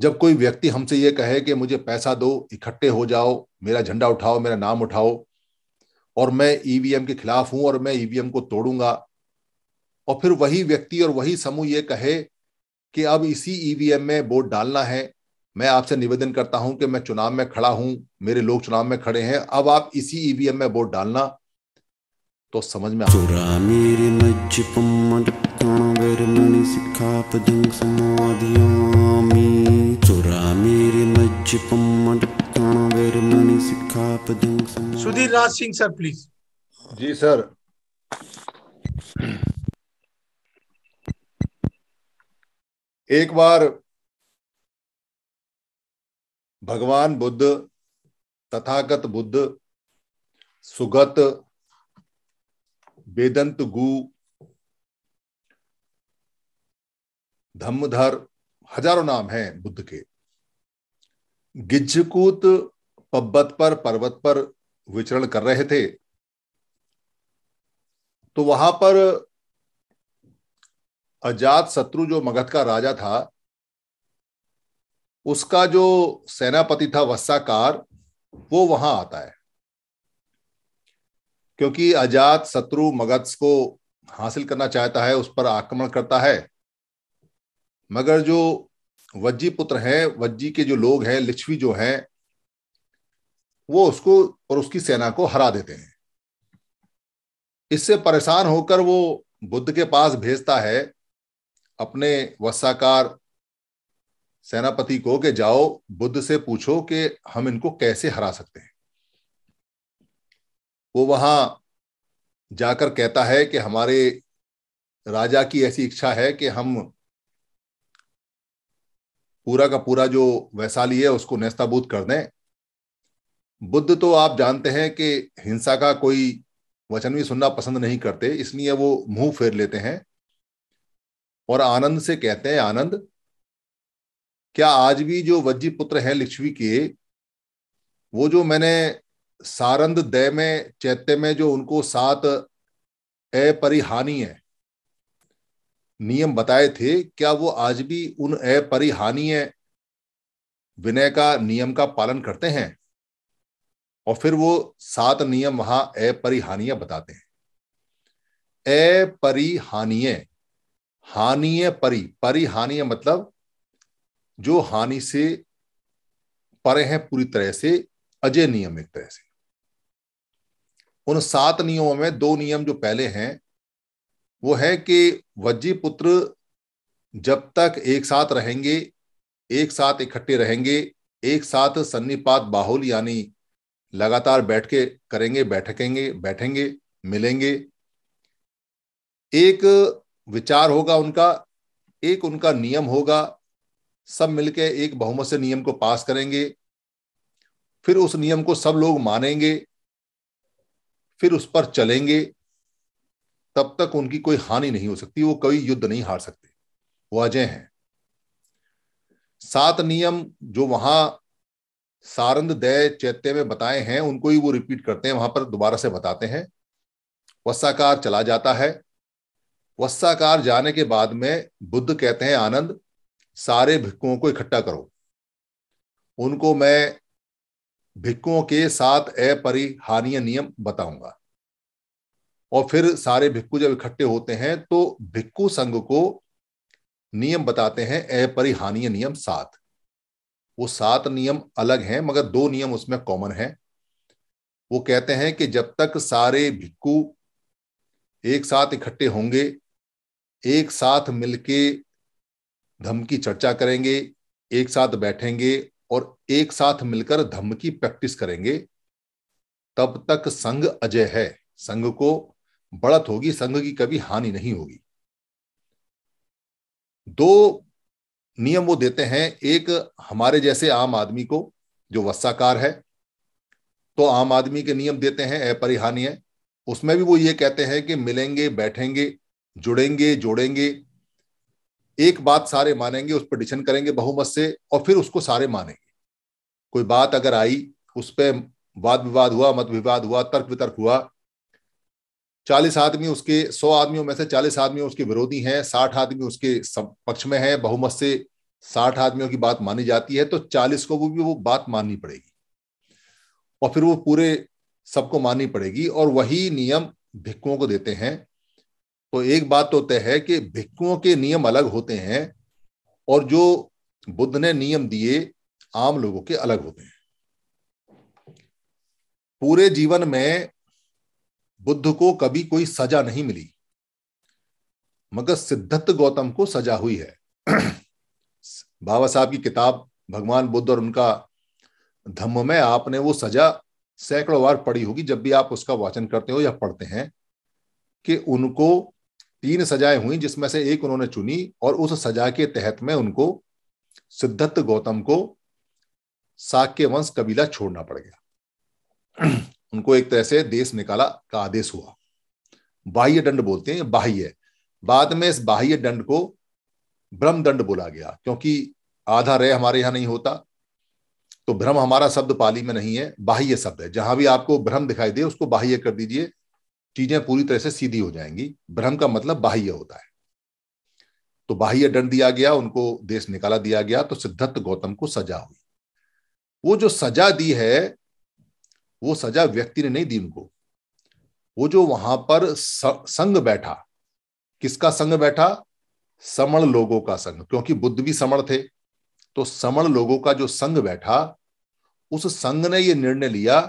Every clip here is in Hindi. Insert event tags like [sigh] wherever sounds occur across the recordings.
जब कोई व्यक्ति हमसे ये कहे कि मुझे पैसा दो, इकट्ठे हो जाओ, मेरा झंडा उठाओ, मेरा नाम उठाओ, और मैं ईवीएम के खिलाफ हूँ और मैं ईवीएम को तोड़ूँगा, और फिर वही व्यक्ति और वही समूह ये कहे कि अब इसी ईवीएम में वोट डालना है, मैं आपसे निवेदन करता हूँ कि मैं चुनाव में खड़ा हूँ, मेरे लोग चुनाव में खड़े हैं, अब आप इसी ईवीएम में वोट डालना तो समझ में मेरे सुधीर राज सिंह सर प्लीज़ जी सर। एक बार भगवान बुद्ध तथागत बुद्ध सुगत वेदंत गु धम्मधर हज़ारों नाम हैं बुद्ध के। गिज्जकूत पब्बत पर, पर्वत पर विचरण कर रहे थे। तो वहाँ पर अजात शत्रु जो मगध का राजा था, उसका जो सेनापति था वत्साकार वो वहाँ आता है। क्योंकि अजात शत्रु मगध को हासिल करना चाहता है, उस पर आक्रमण करता है मगर जो वज्जी पुत्र हैं, वज्जी के जो लोग हैं, लिच्छवी जो हैं, वो उसको और उसकी सेना को हरा देते हैं। इससे परेशान होकर वो बुद्ध के पास भेजता है अपने वत्साकार सेनापति को कि जाओ, बुद्ध से पूछो कि हम इनको कैसे हरा सकते हैं। वो वहाँ जाकर कहता है कि हमारे राजा की ऐसी इच्छा है कि हम पूरा का पूरा जो वैशाली है, उसको नेस्ताबूत कर दें। बुद्ध तो आप जानते हैं कि हिंसा का कोई वचन भी सुनना पसंद नहीं करते, इसलिए वो मुँह फेर लेते हैं। और आनंद से कहते हैं, आनंद, क्या आज भी जो वज्जी पुत्र हैं लिच्छवी के, वो जो मैंने सारंद दय में चैत्य में जो उनको सात अपरिहानीय नियम बताए थे, क्या वो आज भी उन अपरिहानीय विनय का नियम का पालन करते हैं? और फिर वो सात नियम वहाँ अपरिहानीय बताते हैं। अपरिहानीय हानिय परि परिहानीय मतलब जो हानि से परे हैं पूरी तरह से, अजय नियम एक तरह से। उन सात नियमों में दो नियम जो पहले हैं वो है कि वज्जी पुत्र जब तक एक साथ रहेंगे, एक साथ इकट्ठे रहेंगे, एक साथ सन्निपात बाहुल यानी लगातार बैठ के करेंगे, बैठकेंगे, बैठेंगे, मिलेंगे। एक विचार होगा उनका, एक उनका नियम होगा, सब मिलके एक बहुमत से नियम को पास करेंगे, फिर उस नियम को सब लोग मानेंगे, फिर उस पर चलेंगे। तब तक उनकी कोई हानि नहीं हो सकती, वो कभी युद्ध नहीं हार सकते। वो अजय हैं। सात नियम जो वहाँ सारंद दय चैत्य में बताए हैं, उनको ही वो रिपीट करते हैं, वहाँ पर दोबारा से बताते हैं। वत्साकार चला जाता है। वत्साकार जाने के बाद में बुद्ध कहते हैं, आनंद, सारे भिक्कुओं को इकट्ठा करो। उनको मैं भिक्कुओं के साथ अपरिहानीय नियम बताऊँगा। और फिर सारे भिक्कु जब इकट्ठे होते हैं तो भिक्कु संघ को नियम बताते हैं अपरिहानीय नियम सात। वो सात नियम अलग हैं, मगर दो नियम उसमें कॉमन है। वो कहते हैं कि जब तक सारे भिक्कु एक साथ इकट्ठे होंगे, एक साथ मिलके धम्म की चर्चा करेंगे, एक साथ बैठेंगे और एक साथ मिलकर धम्म की प्रैक्टिस करेंगे, तब तक संघ अजय है। संघ को बढ़त होगी, संघ की कभी हानि नहीं होगी। दो नियम वो देते हैं, एक हमारे जैसे आम आदमी को, जो वत्साकार है तो आम आदमी के नियम देते हैं अपरिहानीय उसमें भी वो ये कहते हैं कि मिलेंगे, बैठेंगे, जुड़ेंगे, जोड़ेंगे, एक बात सारे मानेंगे, उस पर डिसीज़न करेंगे बहुमत से, और फिर उसको सारे मानेंगे। कोई बात अगर आई, उस पर वाद विवाद हुआ, मत विवाद हुआ, तर्क वितर्क हुआ चालीस आदमी उसके, सौ आदमियों में से चालीस आदमी उसके विरोधी हैं, साठ आदमी उसके पक्ष में है, बहुमत से साठ आदमियों की बात मानी जाती है तो चालीस को भी वो बात माननी पड़ेगी। और फिर वो पूरे सबको माननी पड़ेगी और वही नियम भिक्कुओं को देते हैं। तो एक बात तो तय है कि भिक्कुओं के नियम अलग होते हैं और जो बुद्ध ने नियम दिए, आम लोगों के अलग होते हैं। पूरे जीवन में बुद्ध को कभी कोई सजा नहीं मिली। मगर सिद्धत्त गौतम को सजा हुई है। [clears throat] बाबा साहब की किताब, भगवान बुद्ध और उनका धम्म में आपने वो सजा सैकड़ों बार पढ़ी होगी, जब भी आप उसका वाचन करते हो या पढ़ते हैं, कि उनको तीन सजाएँ हुई, जिसमें से एक उन्होंने चुनी और उस सजा के तहत में उनको सिद्धत्त गौतम को साक्य वंश कबीला छोड़ना पड़ गया। [clears throat] उनको एक तरह से देश निकाला, का आदेश हुआ। बाह्य दंड बोलते हैं, बाह्य। बाद में इस बाह्य दंड को ब्रह्म दंड बोला गया, क्योंकि आधा रे हमारे यहाँ नहीं होता। तो भ्रम हमारा शब्द पाली में नहीं है, बाह्य शब्द है। जहाँ भी आपको भ्रम दिखाई दे, उसको बाह्य कर दीजिए, चीज़ें पूरी तरह से सीधी हो जाएँगी। भ्रम का मतलब बाह्य होता है। तो बाह्य दंड दिया गया, उनको देश निकाला दिया गया तो सिद्धत्त गौतम को सजा हुई। वो जो सजा दी है वो सजा व्यक्ति ने नहीं दी उनको। वो जो वहाँ पर संग बैठा, किसका संग बैठा? समण लोगों का संग। क्योंकि बुद्ध भी समण थे तो समण लोगों का जो संग बैठा, उस संघ ने यह निर्णय लिया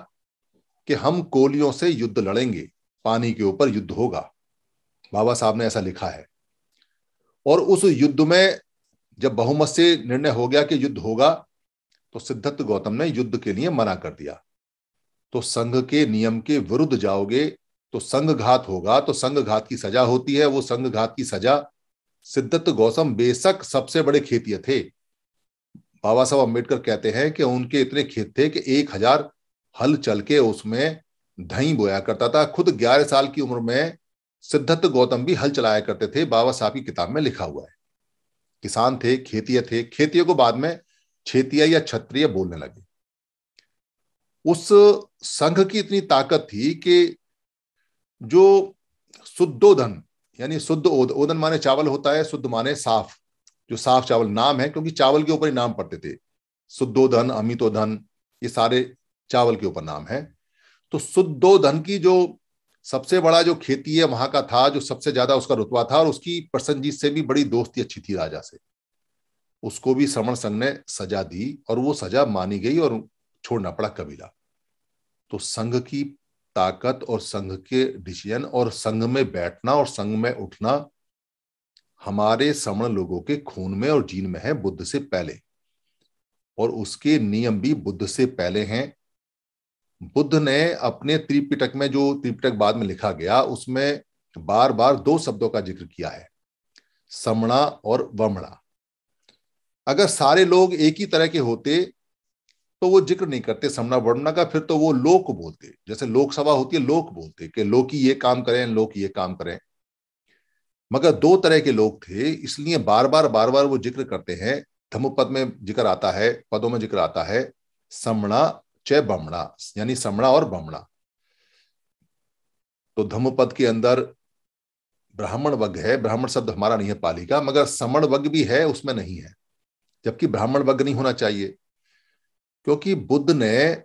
कि हम कोलियों से युद्ध लड़ेंगे, पानी के ऊपर युद्ध होगा। बाबा साहब ने ऐसा लिखा है। और उस युद्ध में जब बहुमत से निर्णय हो गया कि युद्ध होगा तो सिद्धत्त गौतम ने युद्ध के लिए मना कर दिया। तो संघ के नियम के विरुद्ध जाओगे तो संघ घात होगा तो संघ घात की सजा होती है। वो संघ घात की सजा सिद्धत्त गौतम बेशक सबसे बड़े खेतिय थे। बाबा साहब अंबेडकर कहते हैं कि उनके इतने खेत थे कि एक हज़ार हल चल के उसमें दही बोया करता था। खुद ग्यारह साल की उम्र में सिद्धत्त गौतम भी हल चलाया करते थे। बाबा साहब की किताब में लिखा हुआ है। किसान थे खेतीय थे, खेतीय को बाद में क्षेत्रीय या क्षत्रिय बोलने लगे। उस संघ की इतनी ताकत थी कि जो शुद्धोधन यानी शुद्ध ओद, ओदन माने चावल होता है, शुद्ध माने साफ़, जो साफ़ चावल नाम है, क्योंकि चावल के ऊपर ही नाम पड़ते थे। शुद्धोधन अमितोधन ये सारे चावल के ऊपर नाम है। तो शुद्धोधन की जो सबसे बड़ा जो खेती है, वहाँ का था, जो सबसे ज़्यादा उसका रुतबा था, और उसकी प्रसन्नजीत से भी बड़ी दोस्ती अच्छी थी राजा से। उसको भी श्रवण संघ ने सजा दी, और वो सजा मानी गई, और छोड़ना पड़ा कबीला। तो संघ की ताकत और संघ के डिसीज़न और संघ में बैठना और संघ में उठना हमारे समण लोगों के खून में और जीन में है बुद्ध से पहले। और उसके नियम भी बुद्ध से पहले हैं। बुद्ध ने अपने त्रिपिटक में जो त्रिपिटक बाद में लिखा गया, उसमें बार बार दो शब्दों का ज़िक्र किया है, समणा और वमणा। अगर सारे लोग एक ही तरह के होते तो वो ज़िक्र नहीं करते। समना वर्णना का फिर तो वो लोक बोलते। जैसे लोकसभा होती है, लोक बोलते कि लोग ये काम करें लोग ये काम करें। मगर दो तरह के लोग थे, इसलिए बार बार बार बार वो ज़िक्र करते हैं। धम्मपद में ज़िक्र आता है, पदों में ज़िक्र आता है समणा च बमणा, यानी समणा और बमणा। तो धम्म पद के अंदर ब्राह्मण वग है, ब्राह्मण शब्द हमारा नहीं है पाली का, मगर समण वग भी है, उसमें नहीं है। जबकि ब्राह्मण वग नहीं होना चाहिए। क्योंकि बुद्ध ने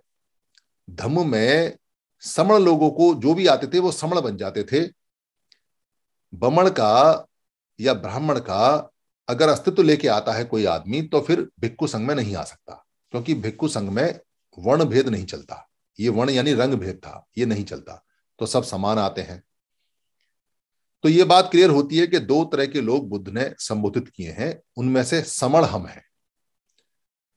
धम्म में समण लोगों को जो भी आते थे वो समण बन जाते थे। बमण का या ब्राह्मण का अगर अस्तित्व लेके आता है कोई आदमी तो फिर भिक्खु संघ में नहीं आ सकता, क्योंकि भिक्खु संघ में वर्ण भेद नहीं चलता। ये वर्ण यानी रंग भेद था, ये नहीं चलता। तो सब समान आते हैं। तो ये बात क्लियर होती है कि दो तरह के लोग बुद्ध ने संबोधित किए हैं, उनमें से समण हम हैं।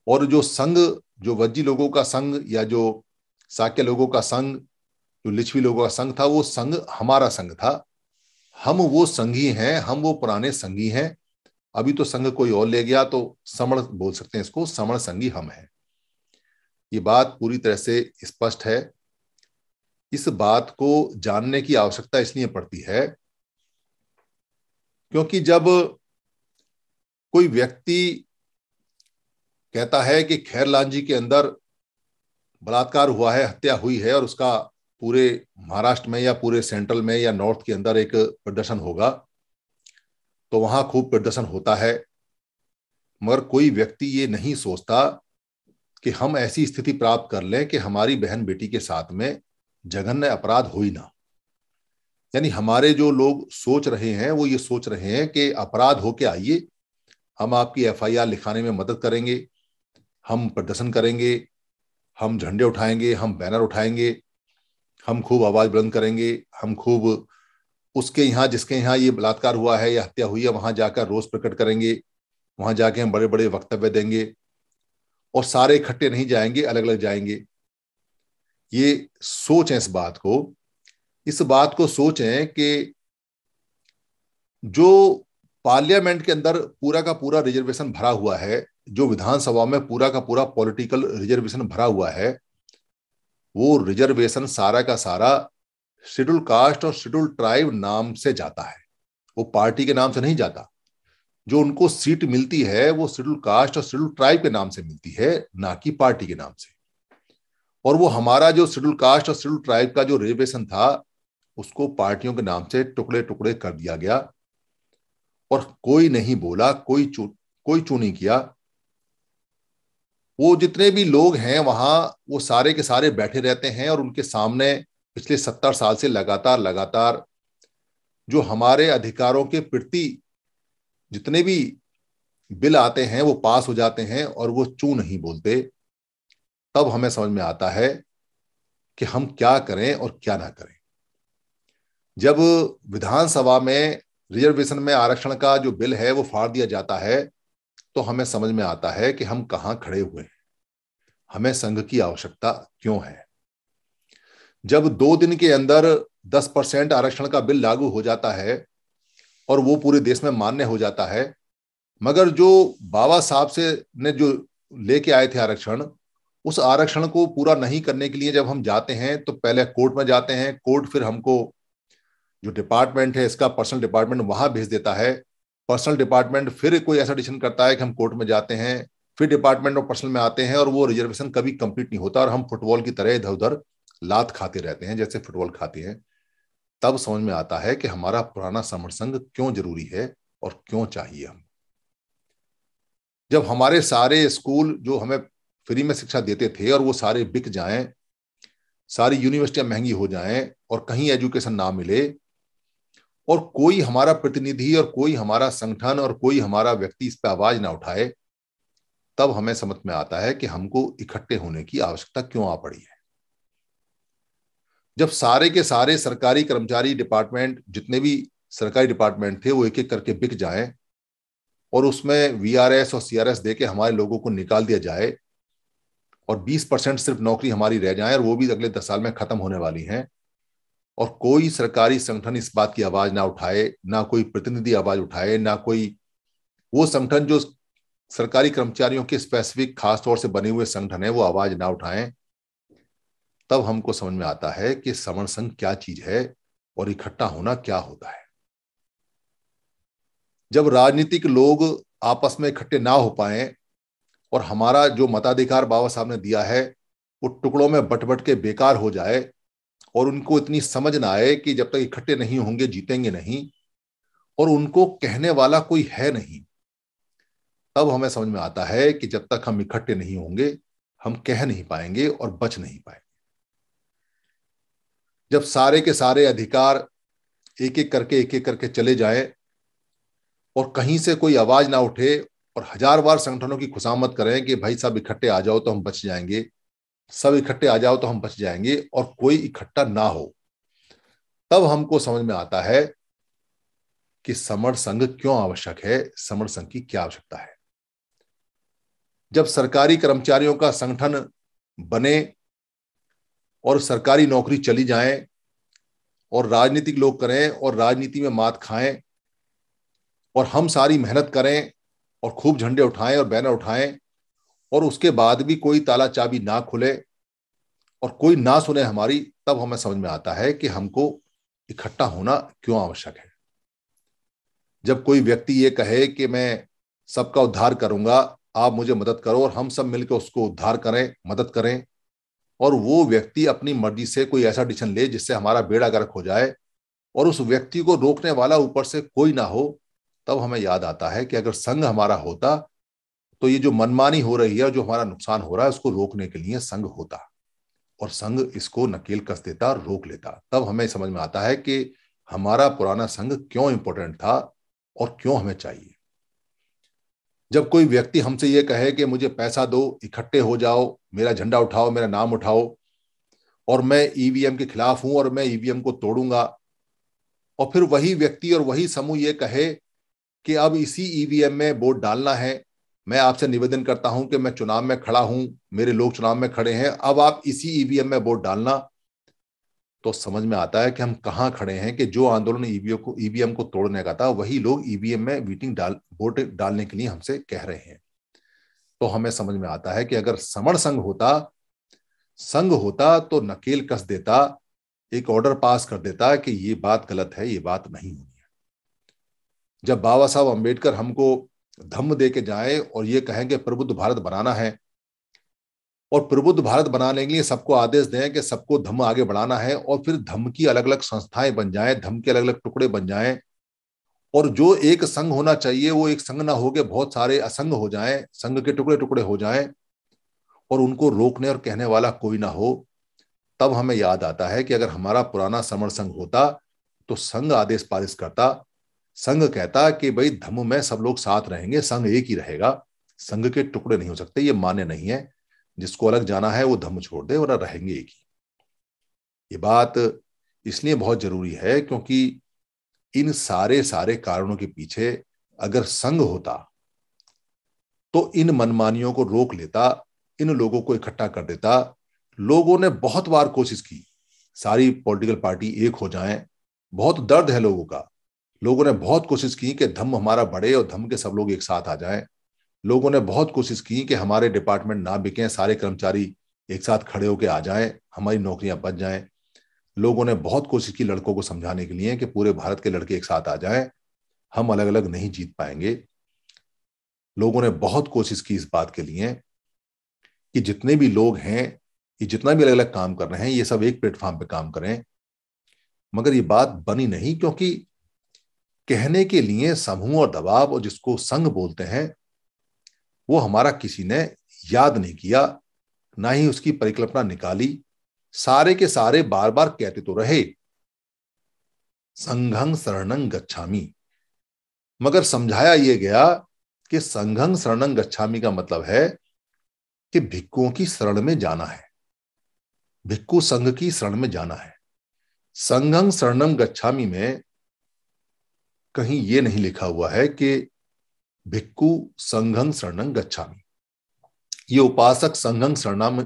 और जो संघ जो वज्जी लोगों का संघ या जो साक्य लोगों का संघ, जो लिच्छवी लोगों का संघ था, वो संघ हमारा संघ था। हम वो संघी हैं, हम वो पुराने संघी हैं। अभी तो संघ कोई और ले गया तो समण बोल सकते हैं इसको, समण संघी हम हैं। ये बात पूरी तरह से स्पष्ट है। इस बात को जानने की आवश्यकता इसलिए पड़ती है क्योंकि जब कोई व्यक्ति कहता है कि खैरलान जी के अंदर बलात्कार हुआ है, हत्या हुई है और उसका पूरे महाराष्ट्र में या पूरे सेंट्रल में या नॉर्थ के अंदर एक प्रदर्शन होगा तो वहाँ खूब प्रदर्शन होता है। मगर कोई व्यक्ति ये नहीं सोचता कि हम ऐसी स्थिति प्राप्त कर लें कि हमारी बहन बेटी के साथ में जघन्य अपराध हो ही ना। यानी हमारे जो लोग सोच रहे हैं, वो ये सोच रहे हैं कि अपराध होके आइए, हम आपकी एफआईआर लिखाने में मदद करेंगे हम प्रदर्शन करेंगे, हम झंडे उठाएँगे, हम बैनर उठाएँगे, हम खूब आवाज़ बुलंद करेंगे, हम खूब उसके यहाँ, जिसके यहाँ ये बलात्कार हुआ है, या हत्या हुई है, वहाँ जाकर रोष प्रकट करेंगे, वहाँ जाके हम बड़े बड़े वक्तव्य देंगे और सारे इकट्ठे नहीं जाएँगे अलग अलग जाएँगे। ये सोचें इस बात को, इस बात को सोचें कि जो पार्लियामेंट के अंदर पूरा का पूरा रिजर्वेशन भरा हुआ है, जो विधानसभा में पूरा का पूरा पॉलिटिकल रिजर्वेशन भरा हुआ है, वो रिजर्वेशन सारा का सारा शेड्यूल कास्ट और शेड्यूल ट्राइब नाम से जाता है। वो पार्टी के नाम से नहीं जाता। जो उनको सीट मिलती है, वो शेड्यूल कास्ट और शेड्यूल ट्राइब के नाम से मिलती है, ना कि पार्टी के नाम से। और वो हमारा जो शेड्यूल कास्ट और शेड्यूल ट्राइब का जो रिजर्वेशन था, उसको पार्टियों के नाम से टुकड़े टुकड़े कर दिया गया। और कोई नहीं बोला, कोई चू कोई चू नहीं किया। वो जितने भी लोग हैं वहाँ, वो सारे के सारे बैठे रहते हैं और उनके सामने पिछले सत्तर साल से लगातार लगातार जो हमारे अधिकारों के प्रति जितने भी बिल आते हैं, वो पास हो जाते हैं और वो चू नहीं बोलते, तब हमें समझ में आता है कि हम क्या करें और क्या ना करें। जब विधानसभा में रिजर्वेशन में आरक्षण का जो बिल है वो फाड़ दिया जाता है तो हमें समझ में आता है कि हम कहाँ खड़े हुए हैं। हमें संघ की आवश्यकता क्यों है? जब दो दिन के अंदर दस परसेंट आरक्षण का बिल लागू हो जाता है और वो पूरे देश में मान्य हो जाता है, मगर जो बाबा साहब से ने जो लेके आए थे आरक्षण, उस आरक्षण को पूरा नहीं करने के लिए जब हम जाते हैं तो पहले कोर्ट में जाते हैं, कोर्ट फिर हमको जो डिपार्टमेंट है, इसका पर्सनल डिपार्टमेंट वहाँ भेज देता है। पर्सनल डिपार्टमेंट फिर कोई ऐसा डिसीज़न करता है कि हम कोर्ट में जाते हैं, फिर डिपार्टमेंट और पर्सनल में आते हैं और वो रिजर्वेशन कभी कंप्लीट नहीं होता और हम फुटबॉल की तरह इधर उधर लात खाते रहते हैं, जैसे फुटबॉल खाते हैं। तब समझ में आता है कि हमारा पुराना समर संघ क्यों ज़रूरी है और क्यों चाहिए हम। जब हमारे सारे स्कूल जो हमें फ्री में शिक्षा देते थे और वो सारे बिक जाएँ, सारी यूनिवर्सिटियाँ महँगी हो जाएँ और कहीं एजुकेशन ना मिले और कोई हमारा प्रतिनिधि और कोई हमारा संगठन और कोई हमारा व्यक्ति इस पर आवाज़ ना उठाए, तब हमें समझ में आता है कि हमको इकट्ठे होने की आवश्यकता क्यों आ पड़ी है। जब सारे के सारे सरकारी कर्मचारी डिपार्टमेंट, जितने भी सरकारी डिपार्टमेंट थे, वो एक एक करके बिक जाएँ और उसमें वीआरएस और सीआरएस दे के हमारे लोगों को निकाल दिया जाए और 20 परसेंट सिर्फ़ नौकरी हमारी रह जाए और वो भी अगले दस साल में खत्म होने वाली हैं और कोई सरकारी संगठन इस बात की आवाज़ ना उठाए, ना कोई प्रतिनिधि आवाज़ उठाए, ना कोई वो संगठन जो सरकारी कर्मचारियों के स्पेसिफिक खास तौर से बने हुए संगठन है, वो आवाज़ ना उठाएँ, तब हमको समझ में आता है कि समण संघ क्या चीज़ है और इकट्ठा होना क्या होता है। जब राजनीतिक लोग आपस में इकट्ठे ना हो पाए और हमारा जो मताधिकार बाबा साहब ने दिया है, वो टुकड़ों में बट बट के बेकार हो जाए और उनको इतनी समझ ना आए कि जब तक इकट्ठे नहीं होंगे, जीतेंगे नहीं, और उनको कहने वाला कोई है नहीं, तब हमें समझ में आता है कि जब तक हम इकट्ठे नहीं होंगे, हम कह नहीं पाएँगे और बच नहीं पाएँगे। जब सारे के सारे अधिकार एक एक करके एक एक करके चले जाए और कहीं से कोई आवाज़ ना उठे और हज़ार बार संगठनों की खुशामत करें कि भाई साहब इकट्ठे आ जाओ तो हम बच जाएँगे सब इकट्ठे आ जाओ तो हम बच जाएँगे और कोई इकट्ठा ना हो। तब हमको समझ में आता है कि समर संघ क्यों आवश्यक है, समर संघ की क्या आवश्यकता है। जब सरकारी कर्मचारियों का संगठन बने और सरकारी नौकरी चली जाए और राजनीतिक लोग करें और राजनीति में मात खाएँ और हम सारी मेहनत करें और खूब झंडे उठाएँ और बैनर उठाएँ और उसके बाद भी कोई ताला चाबी ना खुले और कोई ना सुने हमारी, तब हमें समझ में आता है कि हमको इकट्ठा होना क्यों आवश्यक है। जब कोई व्यक्ति ये कहे कि मैं सबका उद्धार करूँगा, आप मुझे मदद करो और हम सब मिलकर उसको उद्धार करें, मदद करें, और वो व्यक्ति अपनी मर्ज़ी से कोई ऐसा डिसीज़न ले जिससे हमारा बेड़ा गर्क हो जाए और उस व्यक्ति को रोकने वाला ऊपर से कोई ना हो, तब हमें याद आता है कि अगर संघ हमारा होता तो ये जो मनमानी हो रही है जो हमारा नुकसान हो रहा है, उसको रोकने के लिए संघ होता और संघ इसको नकेल कस देता रोक लेता। तब हमें समझ में आता है कि हमारा पुराना संघ क्यों इंपॉर्टेंट था और क्यों हमें चाहिए। जब कोई व्यक्ति हमसे ये कहे कि मुझे पैसा दो, इकट्ठे हो जाओ, मेरा झंडा उठाओ, मेरा नाम उठाओ और मैं ईवीएम के खिलाफ हूँ और मैं ईवीएम को तोड़ूँगा और फिर वही व्यक्ति और वही समूह ये कहे कि अब इसी ईवीएम में वोट डालना है मैं आपसे निवेदन करता हूँ कि मैं चुनाव में खड़ा हूँ, मेरे लोग चुनाव में खड़े हैं, अब आप इसी ईवीएम में वोट डालना। तो समझ में आता है कि हम कहाँ खड़े हैं कि जो आंदोलन ईवीएम को ईवीएम को तोड़ने का था, वही लोग ईवीएम में वीटिंग डाल, वोट डालने के लिए हमसे कह रहे हैं। तो हमें समझ में आता है कि अगर समण संघ होता संघ होता तो नकेल कस देता, एक ऑर्डर पास कर देता कि ये बात गलत है, ये बात नहीं होनी जब बाबा साहब अंबेडकर हमको धम्म दे के जाए और ये कहें कि प्रबुद्ध भारत बनाना है। और प्रबुद्ध भारत बनाने के लिए सबको आदेश दें कि सबको धम्म आगे बढ़ाना है और फिर धम्म की अलग अलग संस्थाएँ बन जाएँ, धम्म के अलग अलग टुकड़े बन जाएँ। और जो एक संघ होना चाहिए, वो एक संघ ना हो के बहुत सारे असंग हो जाएँ, संघ के टुकड़े टुकड़े हो जाएँ और उनको रोकने और कहने वाला कोई ना हो, तब हमें याद आता है कि अगर हमारा पुराना समर संघ होता तो संघ आदेश पारित करता संघ कहता कि भाई, धम्म में सब लोग साथ रहेंगे, संघ एक ही रहेगा। संघ के टुकड़े नहीं हो सकते, ये मान्य नहीं है। जिसको अलग जाना है, वो धम्म छोड़ दे और रहेंगे एक ही। ये बात इसलिए बहुत ज़रूरी है क्योंकि इन सारे सारे कारणों के पीछे अगर संघ होता तो इन मनमानियों को रोक लेता, इन लोगों को इकट्ठा कर देता। लोगों ने बहुत बार कोशिश की, सारी पॉलिटिकल पार्टी एक हो जाएँ। बहुत दर्द है लोगों का। लोगों ने बहुत कोशिश की कि धम्म हमारा बढ़े और धम्म के सब लोग एक साथ आ जाएँ। लोगों ने बहुत कोशिश की कि हमारे डिपार्टमेंट ना बिकें, सारे कर्मचारी एक साथ खड़े होकर आ जाएँ, हमारी नौकरियाँ बच जाएँ। लोगों ने बहुत कोशिश की लड़कों को समझाने के लिए कि पूरे भारत के लड़के एक साथ आ जाएँ, हम अलग अलग नहीं जीत पाएँगे। लोगों ने बहुत कोशिश की इस बात के लिए कि जितने भी लोग हैं, ये जितना भी अलग अलग काम कर रहे हैं, ये सब एक प्लेटफॉर्म पे काम करें। मगर ये बात बनी नहीं क्योंकि कहने के लिए समूह और दबाव और जिसको संघ बोलते हैं, वो हमारा किसी ने याद नहीं किया, ना ही उसकी परिकल्पना निकाली। सारे के सारे बार बार कहते तो रहे, संघं शरणं गच्छामी। मगर समझाया यह गया कि संघं शरणं गच्छामी का मतलब है कि भिक्कुओं की शरण में जाना है। भिक्खु संघ की शरण में जाना है। संघं शरणम गच्छामी में कहीं ये नहीं लिखा हुआ है कि भिक्खु संघं शरणं गच्छामी। ये उपासक संघं शरणम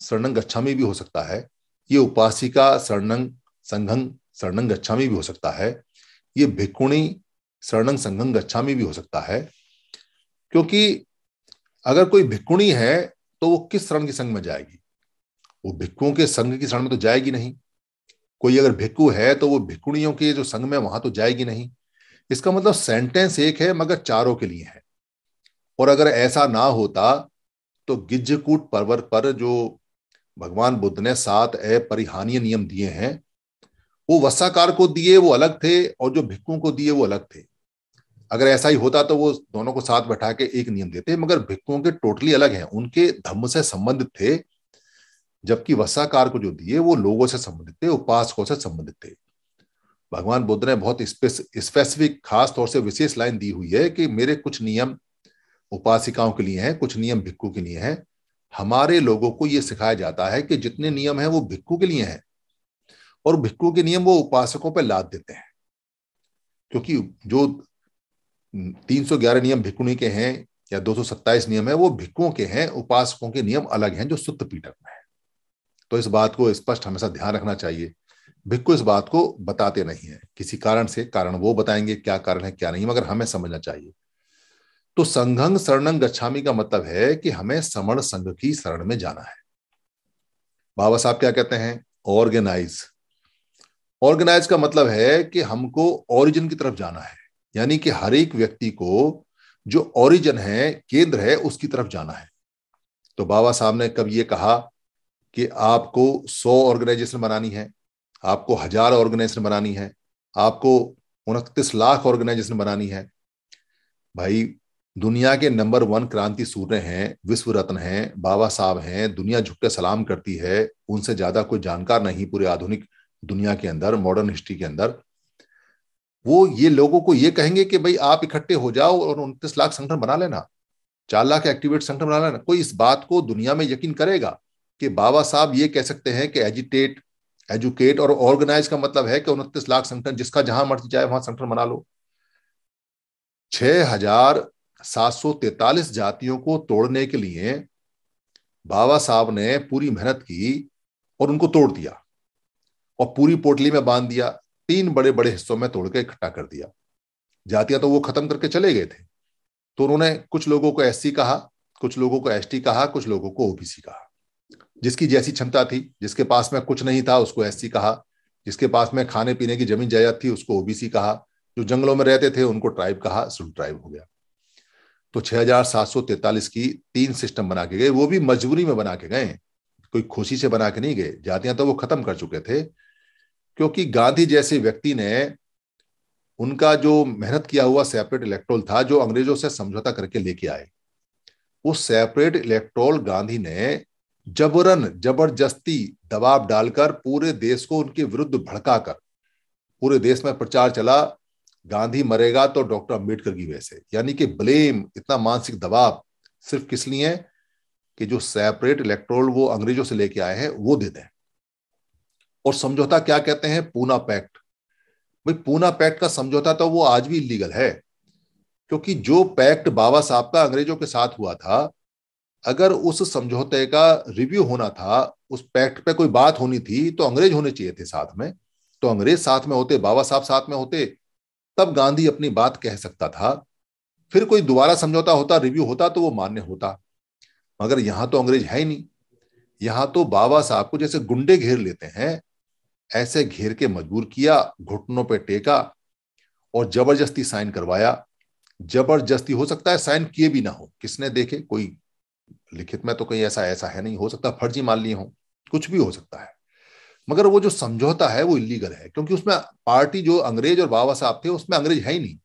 शरणं गच्छामी भी हो सकता है। ये उपासिका शरणं संघं शरणं गच्छामी भी हो सकता है। ये भिक्खुणी शरणं संघं गच्छामी भी हो सकता है। क्योंकि अगर कोई भिक्कुणी है तो वो किस शरण के संग में जाएगी? वो भिक्खुओं के संघ की शरण में तो जाएगी नहीं। कोई अगर भिक्कू है तो वो भिक्कुणियों के जो संघ में वहाँ तो जाएगी नहीं। इसका मतलब सेंटेंस एक है, मगर चारों के लिए है। और अगर ऐसा ना होता तो गिज्जकूट पर्वत पर जो भगवान बुद्ध ने सात अपरिहानीय नियम दिए हैं, वो वस्साकार को दिए, वो अलग थे, और जो भिक्खुओं को दिए, वो अलग थे। अगर ऐसा ही होता तो वो दोनों को साथ बैठा के एक नियम देते, मगर भिक्खुओं के टोटली अलग हैं। उनके धम्म से संबंधित थे जबकि वसाकार को जो दिए, वो लोगों से संबंधित थे, उपासकों से संबंधित थे। भगवान बुद्ध ने बहुत स्पेसिफिक खास तौर से विशेष लाइन दी हुई है कि मेरे कुछ नियम उपासिकाओं के लिए हैं, कुछ नियम भिक्खु के लिए हैं। हमारे लोगों को ये सिखाया जाता है कि जितने नियम हैं, वो भिक्खु के लिए हैं। और भिक्खु के नियम वो उपासकों पर लाद देते हैं। क्योंकि जो 311 नियम भिक्कुणी के हैं या 227 नियम है, वो भिक्खुओं के हैं, उपासकों के नियम अलग हैं जो सुत्त पीटक में तो इस बात को स्पष्ट हमेशा ध्यान रखना चाहिए। भिक्खु इस बात को बताते नहीं है। किसी कारण से, कारण वो बताएँगे क्या कारण है, क्या नहीं, मगर हमें समझना चाहिए। तो संघंग शरणंग गच्छामी का मतलब है कि हमें समण संघ की शरण में जाना है। बाबा साहब क्या कहते हैं? ऑर्गेनाइज। ऑर्गेनाइज का मतलब है कि हमको ओरिजिन की तरफ़ जाना है। यानी कि हर एक व्यक्ति को जो ओरिजिन है, केंद्र है, उसकी तरफ़ जाना है। तो बाबा साहब ने कब ये कहा? कि आपको सौ ऑर्गेनाइजेशन बनानी है, आपको हज़ार ऑर्गेनाइजेशन बनानी है, आपको उनतीस लाख ऑर्गेनाइजेशन बनानी है। भाई, दुनिया के नंबर वन क्रांति सूर्य हैं विश्व रत्न हैं, बाबा साहब हैं, दुनिया झुक के सलाम करती है, उनसे ज़्यादा कोई जानकार नहीं पूरे आधुनिक दुनिया के अंदर मॉडर्न हिस्ट्री के अंदर। वो ये लोगों को ये कहेंगे कि भाई, आप इकट्ठे हो जाओ और उनतीस लाख संगठन बना लेना, चार लाख एक्टिवेट संगठन बना लेना। कोई इस बात को दुनिया में यकीन करेगा? कि बाबा साहब ये कह सकते हैं कि एजिटेट एजुकेट और ऑर्गेनाइज का मतलब है कि उनतीस लाख संगठन, जिसका जहाँ मर्ज़ी जाए, वहाँ संगठन बना लो। छह हज़ार सात सौ तैतालीस जातियों को तोड़ने के लिए बाबा साहब ने पूरी मेहनत की और उनको तोड़ दिया और पूरी पोटली में बाँध दिया, तीन बड़े बड़े हिस्सों में तोड़ के इकट्ठा कर दिया। जातियाँ तो वो खत्म करके चले गए थे। तो उन्होंने कुछ लोगों को एससी कहा, कुछ लोगों को एसटी कहा, कुछ लोगों को ओबीसी कहा। जिसकी जैसी क्षमता थी, जिसके पास में कुछ नहीं था, उसको एससी कहा। जिसके पास में खाने पीने की ज़मीन जायदाद थी, उसको ओबीसी कहा। जो जंगलों में रहते थे, उनको ट्राइब कहा सुल ट्राइब हो गया। तो 6743 की तीन सिस्टम बना के गए। वो भी मजबूरी में बना के गए। कोई खुशी से बना के नहीं गए। जातियाँ तो वो खत्म कर चुके थे। क्योंकि गांधी जैसे व्यक्ति ने उनका जो मेहनत किया हुआ सेपरेट इलेक्ट्रोल था, जो अंग्रेज़ों से समझौता करके लेके आए, उस सेपरेट इलेक्ट्रोल गांधी ने जबरन ज़बरदस्ती दबाव डालकर पूरे देश को उनके विरुद्ध भड़काकर, पूरे देश में प्रचार चला, गांधी मरेगा तो डॉक्टर अंबेडकर की वजह से। यानी कि ब्लेम, इतना मानसिक दबाव सिर्फ़ किस लिए कि जो सेपरेट इलेक्ट्रोल वो अंग्रेज़ों से लेके आए हैं, वो दे दें। और समझौता क्या कहते हैं? पूना पैक्ट। भाई, पूना पैक्ट का समझौता तो वो आज भी इलीगल है, क्योंकि जो पैक्ट बाबा साहब का अंग्रेज़ों के साथ हुआ था अगर उस समझौते का रिव्यू होना था, उस पैक्ट पे कोई बात होनी थी तो अंग्रेज़ होने चाहिए थे साथ में। तो अंग्रेज़ साथ में होते, बाबा साहब साथ में होते, तब गांधी अपनी बात कह सकता था। फिर कोई दोबारा समझौता होता रिव्यू होता तो वो मान्य होता। मगर यहाँ तो अंग्रेज़ है ही नहीं। यहाँ तो बाबा साहब को जैसे गुंडे घेर लेते हैं, ऐसे घेर के मजबूर किया, घुटनों पे टेका और ज़बरदस्ती साइन करवाया। ज़बरदस्ती हो सकता है साइन किए भी ना हो, किसने देखे? कोई लिखित में तो कहीं ऐसा ऐसा है नहीं। हो सकता फर्जी मान लिए हो, कुछ भी हो सकता है। मगर वो जो समझौता है वो इलीगल है, क्योंकि उसमें पार्टी जो अंग्रेज़ और बाबा साहब थे, उसमें अंग्रेज़ है ही नहीं।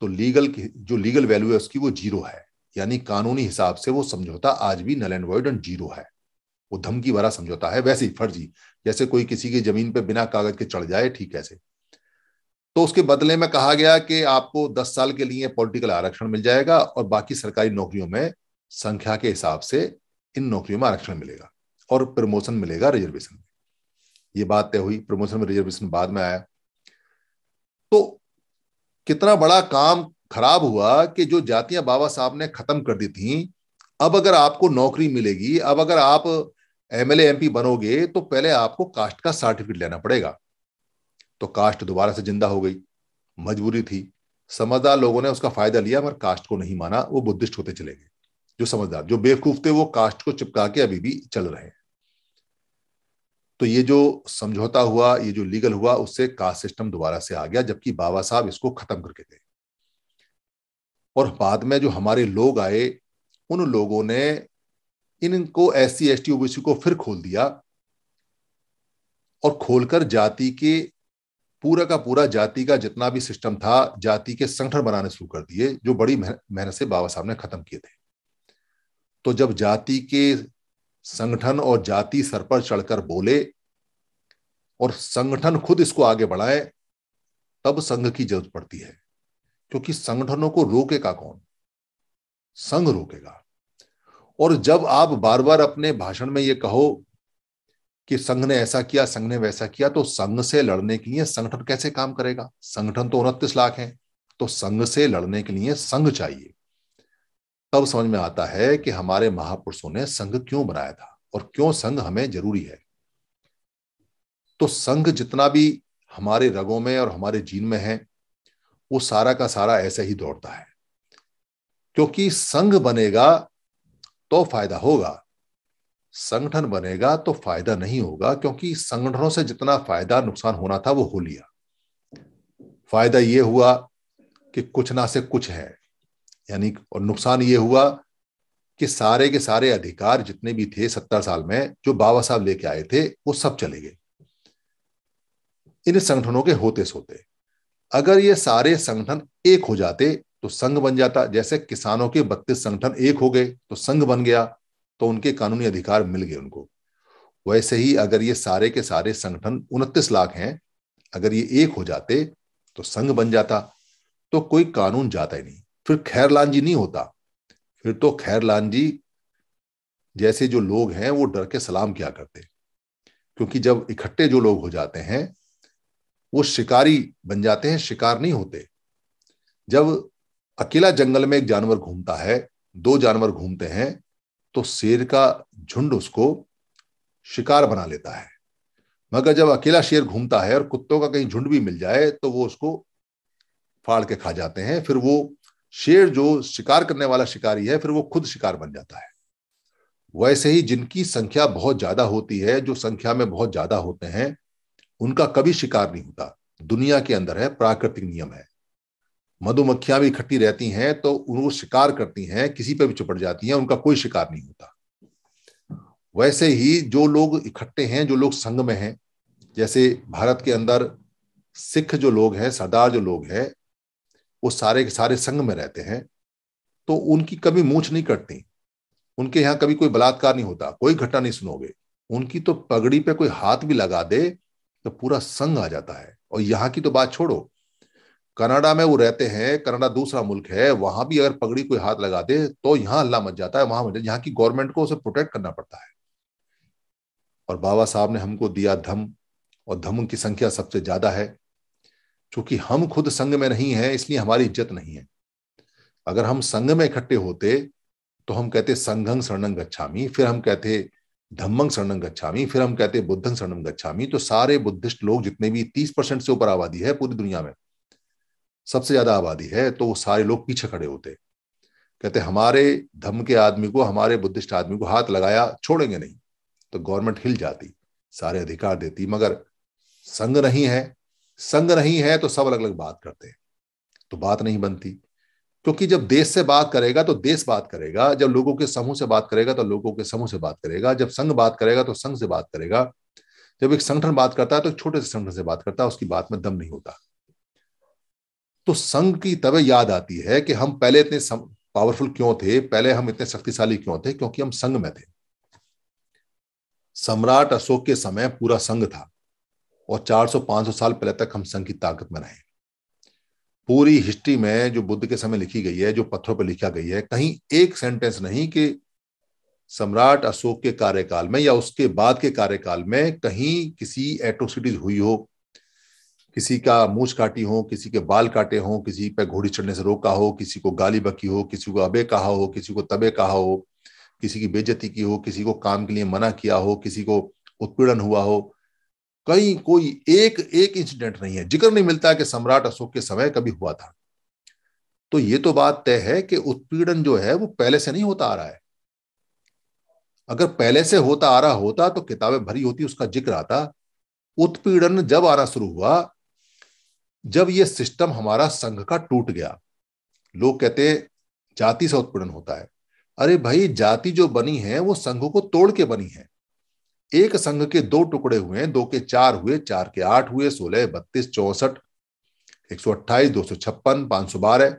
तो लीगल की, जो लीगल वैल्यू है उसकी वो ज़ीरो है। यानी कानूनी हिसाब से वो समझौता आज भी null and void and zero है। वो धमकी भरा समझौता है, वैसे ही फर्जी। जैसे कोई किसी की ज़मीन पे बिना कागज़ के चढ़ जाए, ठीक ऐसे। तो उसके बदले में कहा गया कि आपको 10 साल के लिए पॉलिटिकल आरक्षण मिल जाएगा और बाकी सरकारी नौकरियों में संख्या के हिसाब से इन नौकरियों में आरक्षण मिलेगा और प्रमोशन मिलेगा रिजर्वेशन में। ये बात तय हुई, प्रमोशन में रिजर्वेशन बाद में आया। तो कितना बड़ा काम खराब हुआ कि जो जातियाँ बाबा साहब ने खत्म कर दी थी, अब अगर आपको नौकरी मिलेगी, अब अगर आप एमएलए, एमपी बनोगे तो पहले आपको कास्ट का सर्टिफिकेट लेना पड़ेगा। तो कास्ट दोबारा से ज़िंदा हो गई, मजबूरी थी। समझदार लोगों ने उसका फ़ायदा लिया, मगर कास्ट को नहीं माना, वो बुद्धिस्ट होते चले गए। जो समझदार, जो बेवकूफ़ थे, वो कास्ट को चिपका के अभी भी चल रहे हैं। तो ये जो समझौता हुआ, ये जो लीगल हुआ, उससे कास्ट सिस्टम दोबारा से आ गया, जबकि बाबा साहब इसको खत्म करके गए। और बाद में जो हमारे लोग आए, उन लोगों ने इनको S C, S T OBC को फिर खोल दिया और खोलकर जाति के, पूरा का पूरा जाति का जितना भी सिस्टम था, जाति के संगठन बनाने शुरू कर दिए, जो बड़ी मेहनत से बाबा साहब ने खत्म किए थे। तो जब जाति के संगठन और जाति सर पर चढ़कर बोले और संगठन खुद इसको आगे बढ़ाए, तब संघ की ज़रूरत पड़ती है, क्योंकि संगठनों को रोकेगा कौन? संघ रोकेगा। और जब आप बार बार अपने भाषण में ये कहो कि संघ ने ऐसा किया, संघ ने वैसा किया तो संघ से लड़ने के लिए संगठन कैसे काम करेगा? संगठन तो उनतीस लाख है तो संघ से लड़ने के लिए संघ चाहिए। तब समझ में आता है कि हमारे महापुरुषों ने संघ क्यों बनाया था और क्यों संघ हमें ज़रूरी है? तो संघ जितना भी हमारे रगों में और हमारे जीन में है, वो सारा का सारा ऐसे ही दौड़ता है। क्योंकि संघ बनेगा तो फ़ायदा होगा, संगठन बनेगा तो फ़ायदा नहीं होगा, क्योंकि संगठनों से जितना फ़ायदा नुकसान होना था वो हो लिया। फ़ायदा ये हुआ कि कुछ ना से कुछ है यानी और नुकसान ये हुआ कि सारे के सारे अधिकार जितने भी थे सत्तर साल में, जो बाबा साहब लेके आए थे, वो सब चले गए। इन संगठनों के होते सोते अगर ये सारे संगठन एक हो जाते तो संघ बन जाता। जैसे किसानों के बत्तीस संगठन एक हो गए तो संघ बन गया तो उनके कानूनी अधिकार मिल गए उनको। वैसे ही अगर ये सारे के सारे संगठन उनतीस लाख हैं, अगर ये एक हो जाते तो संघ बन जाता। तो कोई कानून जाता ही नहीं। फिर खैरलान जी नहीं होता। फिर तो खैरलान जी जैसे जो लोग हैं, वो डर के सलाम किया करते? क्योंकि जब इकट्ठे जो लोग हो जाते हैं, वो शिकारी बन जाते हैं, शिकार नहीं होते। जब अकेला जंगल में एक जानवर घूमता है, दो जानवर घूमते हैं तो शेर का झुंड उसको शिकार बना लेता है। मगर जब अकेला शेर घूमता है और कुत्तों का कहीं झुंड भी मिल जाए तो वो उसको फाड़ के खा जाते हैं, फिर वो शेर जो शिकार करने वाला शिकारी है, फिर वो खुद शिकार बन जाता है। वैसे ही जिनकी संख्या बहुत ज़्यादा होती है, जो संख्या में बहुत ज़्यादा होते हैं, उनका कभी शिकार नहीं होता। दुनिया के अंदर है, प्राकृतिक नियम है। मधुमक्खियाँ भी इकट्ठी रहती हैं तो उनको शिकार करती हैं, किसी पर भी चिपट जाती हैं, उनका कोई शिकार नहीं होता। वैसे ही जो लोग इकट्ठे हैं, जो लोग संघ में हैं, जैसे भारत के अंदर सिख जो लोग हैं, सरदार जो लोग हैं वो सारे के सारे संघ में रहते हैं तो उनकी कभी मूछ नहीं कटती। उनके यहाँ कभी कोई बलात्कार नहीं होता, कोई घटना नहीं सुनोगे। उनकी तो पगड़ी पे कोई हाथ भी लगा दे तो पूरा संघ आ जाता है। और यहाँ की तो बात छोड़ो, कनाडा में वो रहते हैं, कनाडा दूसरा मुल्क है, वहाँ भी अगर पगड़ी कोई हाथ लगा दे तो यहाँ अल्लाह मच जाता है, वहाँ यहाँ की गवर्नमेंट को उसे प्रोटेक्ट करना पड़ता है। और बाबा साहब ने हमको दिया धम, और धम की संख्या सबसे ज़्यादा है। क्योंकि हम खुद संघ में नहीं है, इसलिए हमारी इज़्ज़त नहीं है। अगर हम संघ में इकट्ठे होते तो हम कहते संघंग शरणंग गच्छामी, फिर हम कहते धम्मंग शरणंग गच्छामी, फिर हम कहते बुद्धंग शरणंग गच्छामी तो सारे बुद्धिस्ट लोग जितने भी तीस परसेंट से ऊपर आबादी है पूरी दुनिया में, सबसे ज़्यादा आबादी है तो वो सारे लोग पीछे खड़े होते। कहते हमारे धम्म के आदमी को, हमारे बुद्धिस्ट आदमी को हाथ लगाया, छोड़ेंगे नहीं तो गवर्नमेंट हिल जाती, सारे अधिकार देती। मगर संघ नहीं है संघ नहीं है तो सब अलग अलग बात करते हैं। तो बात नहीं बनती। क्योंकि जब देश से बात करेगा तो देश बात करेगा, जब लोगों के समूह से बात करेगा तो लोगों के समूह से बात करेगा, जब संघ बात करेगा तो संघ से बात करेगा। जब एक संगठन बात करता है तो छोटे से संगठन से बात करता है, उसकी बात में दम नहीं होता। तो संघ की तब याद आती है कि हम पहले इतने पावरफुल क्यों थे? पहले हम इतने शक्तिशाली क्यों थे? क्योंकि हम संघ में थे। सम्राट अशोक के समय पूरा संघ था। और 400-500 साल पहले तक हम संघ की ताकत में रहे। पूरी हिस्ट्री में जो बुद्ध के समय लिखी गई है, जो पत्थरों पर लिखा गई है, कहीं एक सेंटेंस नहीं कि सम्राट अशोक के कार्यकाल में या उसके बाद के कार्यकाल में कहीं किसी एट्रोसिटीज हुई हो, किसी का मूछ काटी हो, किसी के बाल काटे हो, किसी पर घोड़ी चढ़ने से रोका हो, किसी को गाली बकी हो, किसी को अबे कहा हो, किसी को तबे कहा हो, किसी की बेजती की हो, किसी को काम के लिए मना किया हो, किसी को उत्पीड़न हुआ हो कहीं कोई एक एक इंसिडेंट नहीं है। ज़िक्र नहीं मिलता कि सम्राट अशोक के समय कभी हुआ था। तो ये तो बात तय है कि उत्पीड़न जो है, वो पहले से नहीं होता आ रहा है। अगर पहले से होता आ रहा होता तो किताबें भरी होती, उसका ज़िक्र आता। उत्पीड़न जब आना शुरू हुआ, जब ये सिस्टम हमारा संघ का टूट गया। लोग कहते, जाति से उत्पीड़न होता है। अरे भाई, जाति जो बनी है, वो संघों को तोड़ के बनी है। एक संघ के दो टुकड़े हुए दो के चार हुए, चार के आठ हुए, सोलह, बत्तीस, चौसठ, एक सौ अट्ठाईस, दो सौ छप्पन, पाँच सौ बारह,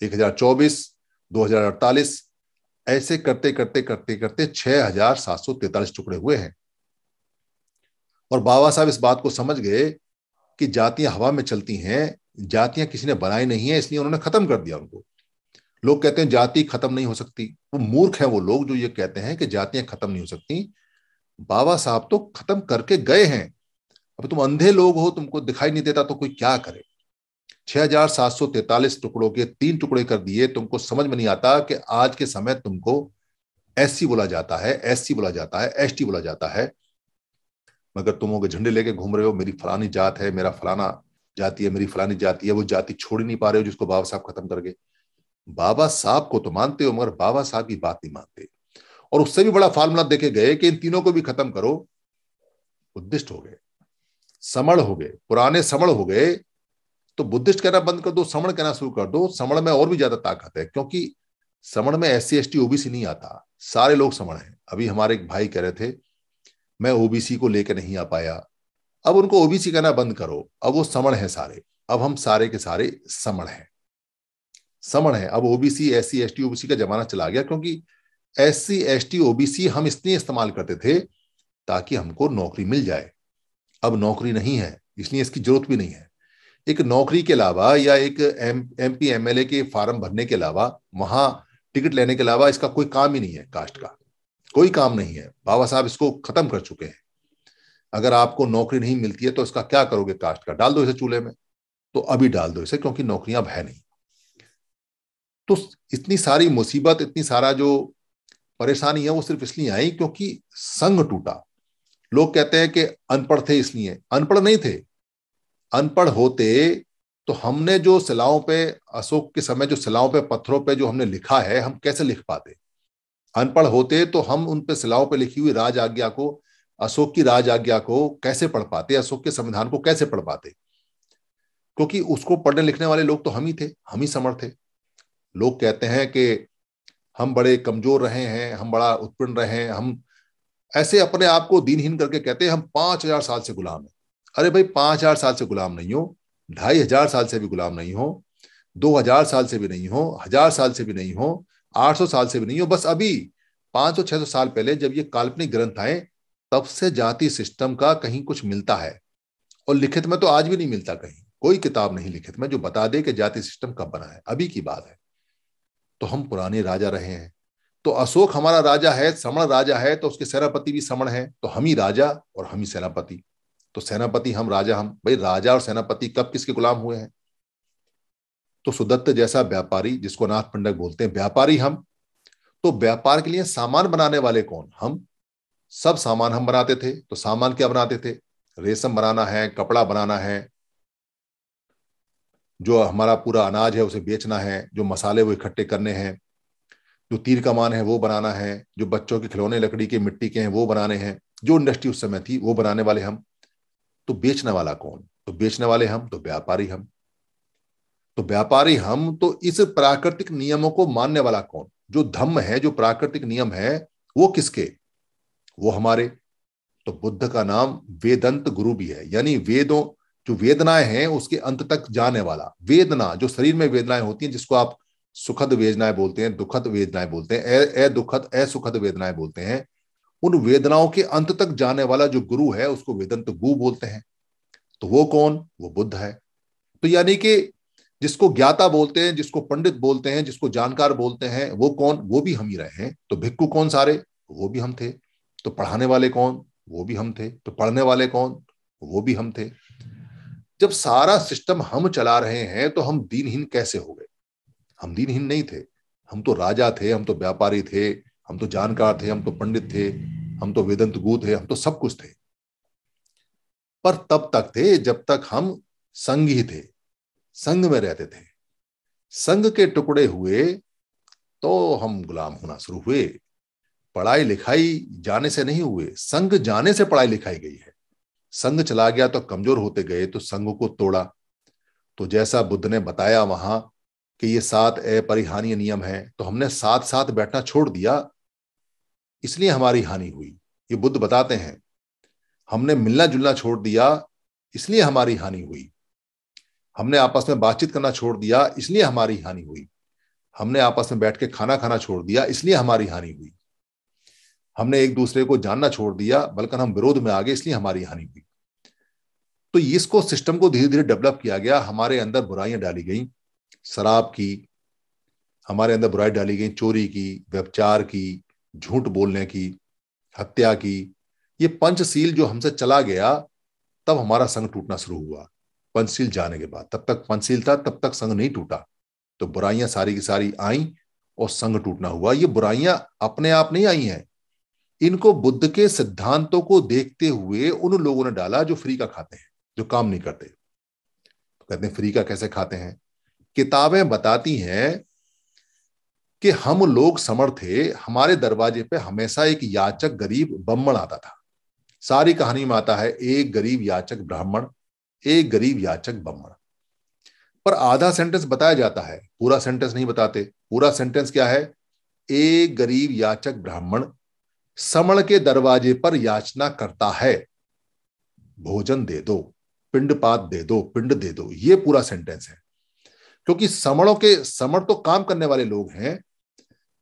एक हज़ार चौबीस, दो हज़ार अड़तालीस, ऐसे करते करते करते करते छह हज़ार सात सौ तैतालीस टुकड़े हुए हैं। और बाबा साहब इस बात को समझ गए कि जातियाँ हवा में चलती हैं, जातियाँ किसी ने बनाई नहीं है, इसलिए उन्होंने खत्म कर दिया उनको। लोग कहते हैं जाति खत्म नहीं हो सकती। वो मूर्ख है वो लोग जो ये कहते हैं कि जातियाँ खत्म नहीं हो सकती। बाबा साहब तो खत्म करके गए हैं। अब तुम अंधे लोग हो, तुमको दिखाई नहीं देता तो कोई क्या करे? छह हज़ार सात सौ तैतालीस टुकड़ों के तीन टुकड़े कर दिए, तुमको समझ में नहीं आता कि आज के समय तुमको एस बोला जाता है एस बोला जाता है, एसटी बोला जाता है। मगर तुम होगे झंडे लेके घूम रहे हो, मेरी फलानी जात है, मेरा फलाना जाति है, मेरी फलानी जाति है, वो जाति छोड़ नहीं पा रहे हो जिसको बाबा साहब खत्म कर गए। बाबा साहब को तो मानते हो, मगर बाबा साहब की बात नहीं मानते। और उससे भी बड़ा फार्मूला देखे गए कि इन तीनों को भी खत्म करो। बुद्धिस्ट हो गए, समण हो गए, पुराने समण हो गए। तो बुद्धिस्ट कहना बंद कर दो, समण कहना शुरू कर दो। समण में और भी ज़्यादा ताकत है, क्योंकि समण में एस सी ओबीसी नहीं आता। सारे लोग समण हैं। अभी हमारे एक भाई कह रहे थे, मैं ओबीसी को लेकर नहीं आ पाया। अब उनको ओबीसी कहना बंद करो। अब वो समण है सारे। अब हम सारे के सारे समण हैं। समण है। अब OBC S C S T OBC का जमाना चला गया, क्योंकि S C S T OBC हम इसलिए इस्तेमाल करते थे ताकि हमको नौकरी मिल जाए। अब नौकरी नहीं है, इसलिए इसकी ज़रूरत भी नहीं है। एक नौकरी के अलावा या एक M M P M L A के फार्म भरने के अलावा, वहाँ टिकट लेने के अलावा इसका कोई काम ही नहीं है कास्ट का। कोई काम नहीं है। बाबा साहब इसको खत्म कर चुके हैं। अगर आपको नौकरी नहीं मिलती है तो इसका क्या करोगे कास्ट का? डाल दो इसे चूल्हे में। तो अभी डाल दो इसे, क्योंकि नौकरियाँ अब है नहीं। तो इतनी सारी मुसीबत, इतनी सारा जो परेशानी है, वो सिर्फ़ इसलिए आई क्योंकि संघ टूटा। लोग कहते हैं कि अनपढ़ थे इसलिए। अनपढ़ नहीं थे। अनपढ़ होते तो हमने जो सिलाओं पे, अशोक के समय जो सिलाओं पे, पत्थरों पे जो हमने लिखा है, हम कैसे लिख पाते? अनपढ़ होते तो हम उन पे सिलाओं पे लिखी हुई राज आज्ञा को, अशोक की राज आज्ञा को कैसे पढ़ पाते? अशोक के संविधान को कैसे पढ़ पाते? क्योंकि उसको पढ़ने लिखने वाले लोग तो हम ही थे, हम ही समर्थ थे। लोग कहते हैं कि हम बड़े कमज़ोर रहे हैं, हम बड़ा उत्पन्न रहे हैं, हम ऐसे अपने आप को दीनहीन करके कहते हैं, हम पाँच हज़ार साल से गुलाम हैं। अरे भाई, पाँच हज़ार साल से गुलाम नहीं हो, ढाई हज़ार साल से भी गुलाम नहीं हो, दो हज़ार साल से भी नहीं हो, हज़ार साल से भी नहीं हो, आठ सौ साल से भी नहीं हो, बस अभी पाँच सौ, छह सौ साल पहले जब ये काल्पनिक ग्रंथ आए, तब से जाति सिस्टम का कहीं कुछ मिलता है। और लिखित में तो आज भी नहीं मिलता कहीं, कोई किताब नहीं लिखित में जो बता दे कि जाति सिस्टम कब बना है, अभी की बात है। तो हम पुराने राजा रहे हैं। तो अशोक हमारा राजा है, समण राजा है तो उसके सेनापति भी समण है। तो हम ही राजा और हम ही सेनापति। तो सेनापति हम, राजा हम। भाई, राजा और सेनापति कब किसके गुलाम हुए हैं? तो सुदत्त जैसा व्यापारी, जिसको नाथ पंडक बोलते हैं, व्यापारी हम। तो व्यापार के लिए सामान बनाने वाले कौन? हम। सब सामान हम बनाते थे। तो सामान क्या बनाते थे? रेशम बनाना है, कपड़ा बनाना है जो हमारा पूरा अनाज है, उसे बेचना है, जो मसाले वो इकट्ठे करने हैं, जो तीर कमान है, वो बनाना है, जो बच्चों के खिलौने लकड़ी के मिट्टी के हैं, वो बनाने हैं, जो इंडस्ट्री उस समय थी, वो बनाने वाले हम तो बेचने वाला कौन? तो बेचने वाले हम तो व्यापारी हम। तो व्यापारी हम तो इस प्राकृतिक नियमों को मानने वाला कौन? जो धम्म है, जो प्राकृतिक नियम है, वो किसके? वो हमारे। तो बुद्ध का नाम वेदंत गुरु भी है, यानी वेदों जो वेदनाएँ हैं उसके अंत तक जाने वाला। वेदना जो शरीर में वेदनाएँ होती हैं जिसको आप सुखद वेदनाएँ बोलते हैं दुखद वेदनाएँ बोलते हैं ए, ए दुखद वेदनाएँ बोलते हैं उन वेदनाओं के अंत तक जाने वाला जो गुरु है उसको वेदंत गु बोलते हैं। तो वो कौन? वो बुद्ध है। तो यानी कि जिसको ज्ञाता बोलते हैं जिसको पंडित बोलते हैं जिसको जानकार बोलते हैं वो कौन? वो भी हम ही रहे हैं। तो भिक्खु कौन सारे? वो भी हम थे। तो पढ़ाने वाले कौन? वो भी हम थे। तो पढ़ने वाले कौन? वो भी हम थे। जब सारा सिस्टम हम चला रहे हैं तो हम दीनहीन कैसे हो गए? हम दीनहीन नहीं थे। हम तो राजा थे, हम तो व्यापारी थे, हम तो जानकार थे, हम तो पंडित थे, हम तो वेदंत गु थे हम तो सब कुछ थे। पर तब तक थे, जब तक हम संघ ही थे, संघ में रहते थे। संघ के टुकड़े हुए तो हम गुलाम होना शुरू हुए। पढ़ाई लिखाई जाने से नहीं हुए, संघ जाने से पढ़ाई लिखाई गई है। संघ चला गया तो कमज़ोर होते गए तो संघ को तोड़ा। तो जैसा बुद्ध ने बताया वहाँ कि ये सात अपरिहानीय नियम है तो हमने साथ साथ बैठना छोड़ दिया। इसलिए हमारी हानि हुई। ये बुद्ध बताते हैं, हमने मिलना जुलना छोड़ दिया, इसलिए हमारी हानि हुई। हमने आपस में बातचीत करना छोड़ दिया, इसलिए हमारी हानि हुई। हमने आपस में बैठ के खाना खाना छोड़ दिया, इसलिए हमारी हानि हुई। हमने एक दूसरे को जानना छोड़ दिया, बल्कि हम विरोध में आ गए इसलिए हमारी हानि हुई। तो इसको सिस्टम को धीरे धीरे डेवलप किया गया, हमारे अंदर बुराइयाँ डाली गई। शराब की, हमारे अंदर बुराई डाली गई, चोरी की व्यवचार की, झूठ बोलने की, हत्या की। ये पंचशील जो हमसे चला गया, तब हमारा संघ टूटना शुरू हुआ। पंचशील जाने के बाद, तब तक पंचशील था, तब तक संघ नहीं टूटा। तो बुराइयाँ सारी की सारी आई और संघ टूटना हुआ। ये बुराइयाँ अपने आप नहीं आई हैं इनको बुद्ध के सिद्धांतों को देखते हुए उन लोगों ने डाला जो फ्री का खाते हैं, जो काम नहीं करते। तो कहते हैं, फ्री का कैसे खाते हैं? किताबें बताती हैं कि हम लोग समर्थ थे, हमारे दरवाजे पे हमेशा एक याचक गरीब ब्राह्मण आता था। सारी कहानी में आता है, एक गरीब याचक ब्राह्मण, एक गरीब याचक ब्राह्मण। पर आधा सेंटेंस बताया जाता है, पूरा सेंटेंस नहीं बताते। पूरा सेंटेंस क्या है? एक गरीब याचक ब्राह्मण समण के दरवाजे पर याचना करता है। भोजन दे दो, पिंड पात दे दो, पिंड दे दो, ये पूरा सेंटेंस है। क्योंकि समणों के, समण तो काम करने वाले लोग हैं।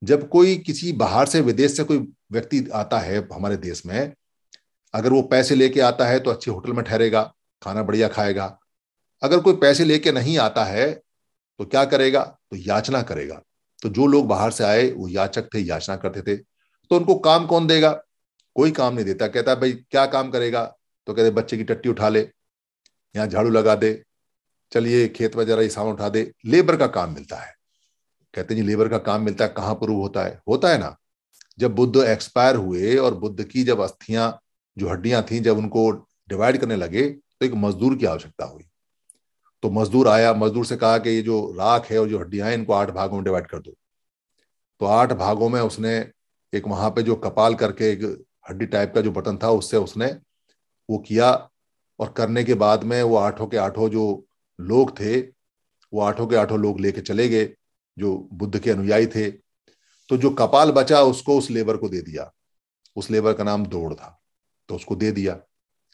जब कोई किसी बाहर से विदेश से कोई व्यक्ति आता है हमारे देश में, अगर वो पैसे लेके आता है तो अच्छे होटल में ठहरेगा, खाना बढ़िया खाएगा। अगर कोई पैसे लेके नहीं आता है तो क्या करेगा? तो याचना करेगा। तो जो लोग बाहर से आए, वो याचक थे, याचना करते थे। तो उनको काम कौन देगा? कोई काम नहीं देता। कहता भाई, क्या काम करेगा? तो कहते, बच्चे की टट्टी उठा ले, यहाँ झाड़ू लगा दे, चलिए खेत में जरा सामान उठा दे। लेबर का काम मिलता है। कहते जी, लेबर का काम मिलता है, कहाँ प्रूव होता है? होता है ना? जब बुद्ध एक्सपायर हुए और बुद्ध की जब अस्थियाँ, जो हड्डियाँ थी, जब उनको डिवाइड करने लगे तो एक मजदूर की आवश्यकता हुई। तो मजदूर आया, मजदूर से कहा कि, ये जो राख है और जो हड्डियाँ हैं, इनको आठ भागों में डिवाइड कर दो। तो आठ भागों में उसने एक वहाँ पे जो कपाल करके एक हड्डी टाइप का जो बटन था, उससे उसने वो किया और करने के बाद में वो आठों के आठों जो लोग थे, वो आठों के आठों लोग लेके चले गए, जो बुद्ध के अनुयायी थे। तो जो कपाल बचा, उसको उस लेबर को दे दिया। उस लेबर का नाम दौड़ था। तो उसको दे दिया।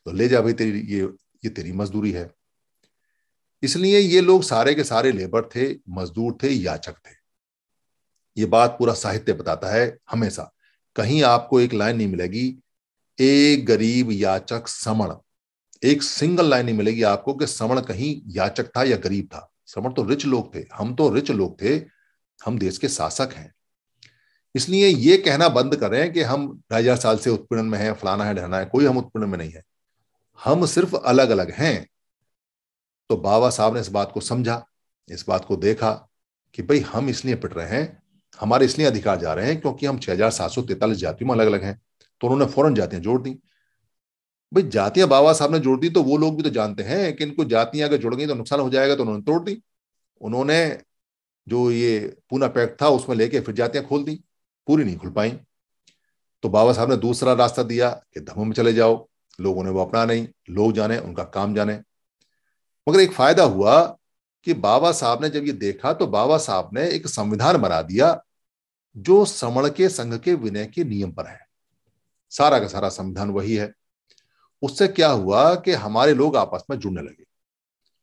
तो ले जा भाई तेरी, ये ये तेरी मजदूरी है। इसलिए ये लोग सारे के सारे लेबर थे, मजदूर थे, याचक थे। ये बात पूरा साहित्य बताता है हमेशा। कहीं आपको एक लाइन नहीं मिलेगी एक गरीब याचक समण। एक सिंगल लाइन नहीं मिलेगी आपको कि समण कहीं याचक था या गरीब था। समण तो रिच लोग थे, हम तो रिच लोग थे, हम देश के शासक हैं। इसलिए ये कहना बंद कर कि हम ढाई हज़ार साल से उत्पीड़न में है, फलाना है ढहना है, कोई हम उत्पीड़न में नहीं है। हम सिर्फ़ अलग अलग हैं। तो बाबा साहब ने इस बात को समझा, इस बात को देखा कि भाई हम इसलिए पिट रहे हैं हमारे इसलिए अधिकार जा रहे हैं क्योंकि हम छह हज़ार सात सौ तैतालीस जातियों में अलग अलग हैं तो उन्होंने फ़ौरन जातियाँ जोड़ दी। भाई, जातियाँ बाबा साहब ने जोड़ दी तो वो लोग भी तो जानते हैं कि इनको जातियाँ अगर जुड़ गई तो नुकसान हो जाएगा तो उन्होंने तोड़ दी। उन्होंने जो ये पूना पैक्ट था उसमें लेके फिर जातियाँ खोल दी, पूरी नहीं खुल पाई। तो बाबा साहब ने दूसरा रास्ता दिया कि धर्म में चले जाओ, लोगों ने वो अपना नहीं, लोग जाने, उनका काम जाने। मगर एक फ़ायदा हुआ कि बाबा साहब ने जब ये देखा तो बाबा साहब ने एक संविधान बना दिया जो समण के संघ के विनय के नियम पर है। सारा का सारा संविधान वही है। उससे क्या हुआ कि हमारे लोग आपस में जुड़ने लगे।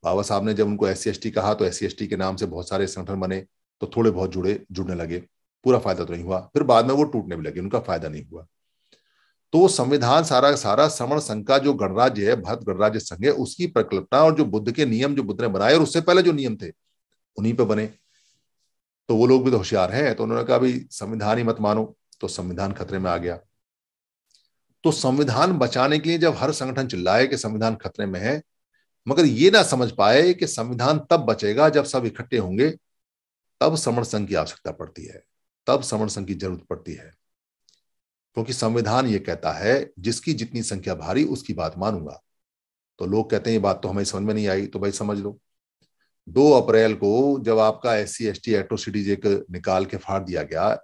बाबा साहब ने जब उनको एस सी कहा तो एस सी के नाम से बहुत सारे संगठन बने तो थोड़े बहुत जुड़े, जुड़ने लगे। पूरा फ़ायदा तो नहीं हुआ। फिर बाद में वो टूटने भी लगे, उनका फ़ायदा नहीं हुआ। तो संविधान सारा सारा समण संघ का जो गणराज्य है, भारत गणराज्य संघ है, उसकी प्रकल्पना और जो बुद्ध के नियम जो बुद्ध ने बनाए और उससे पहले जो नियम थे, उन्हीं पे बने। तो वो लोग भी तो होशियार हैं तो उन्होंने कहा भाई संविधान ही मत मानो तो संविधान खतरे में आ गया। तो संविधान बचाने के लिए जब हर संगठन चिल्लाए कि संविधान खतरे में है, मगर ये ना समझ पाए कि संविधान तब बचेगा जब सब इकट्ठे होंगे, तब समण संघ की आवश्यकता पड़ती है, तब समण संघ की ज़रूरत पड़ती है। क्योंकि संविधान ये कहता है, जिसकी जितनी संख्या भारी, उसकी बात मानूँगा। तो लोग कहते हैं, ये बात तो हमें समझ में नहीं आई तो भाई समझ लो। दो अप्रैल को जब आपका S C S T atrocities act निकाल के फाड़ दिया गया,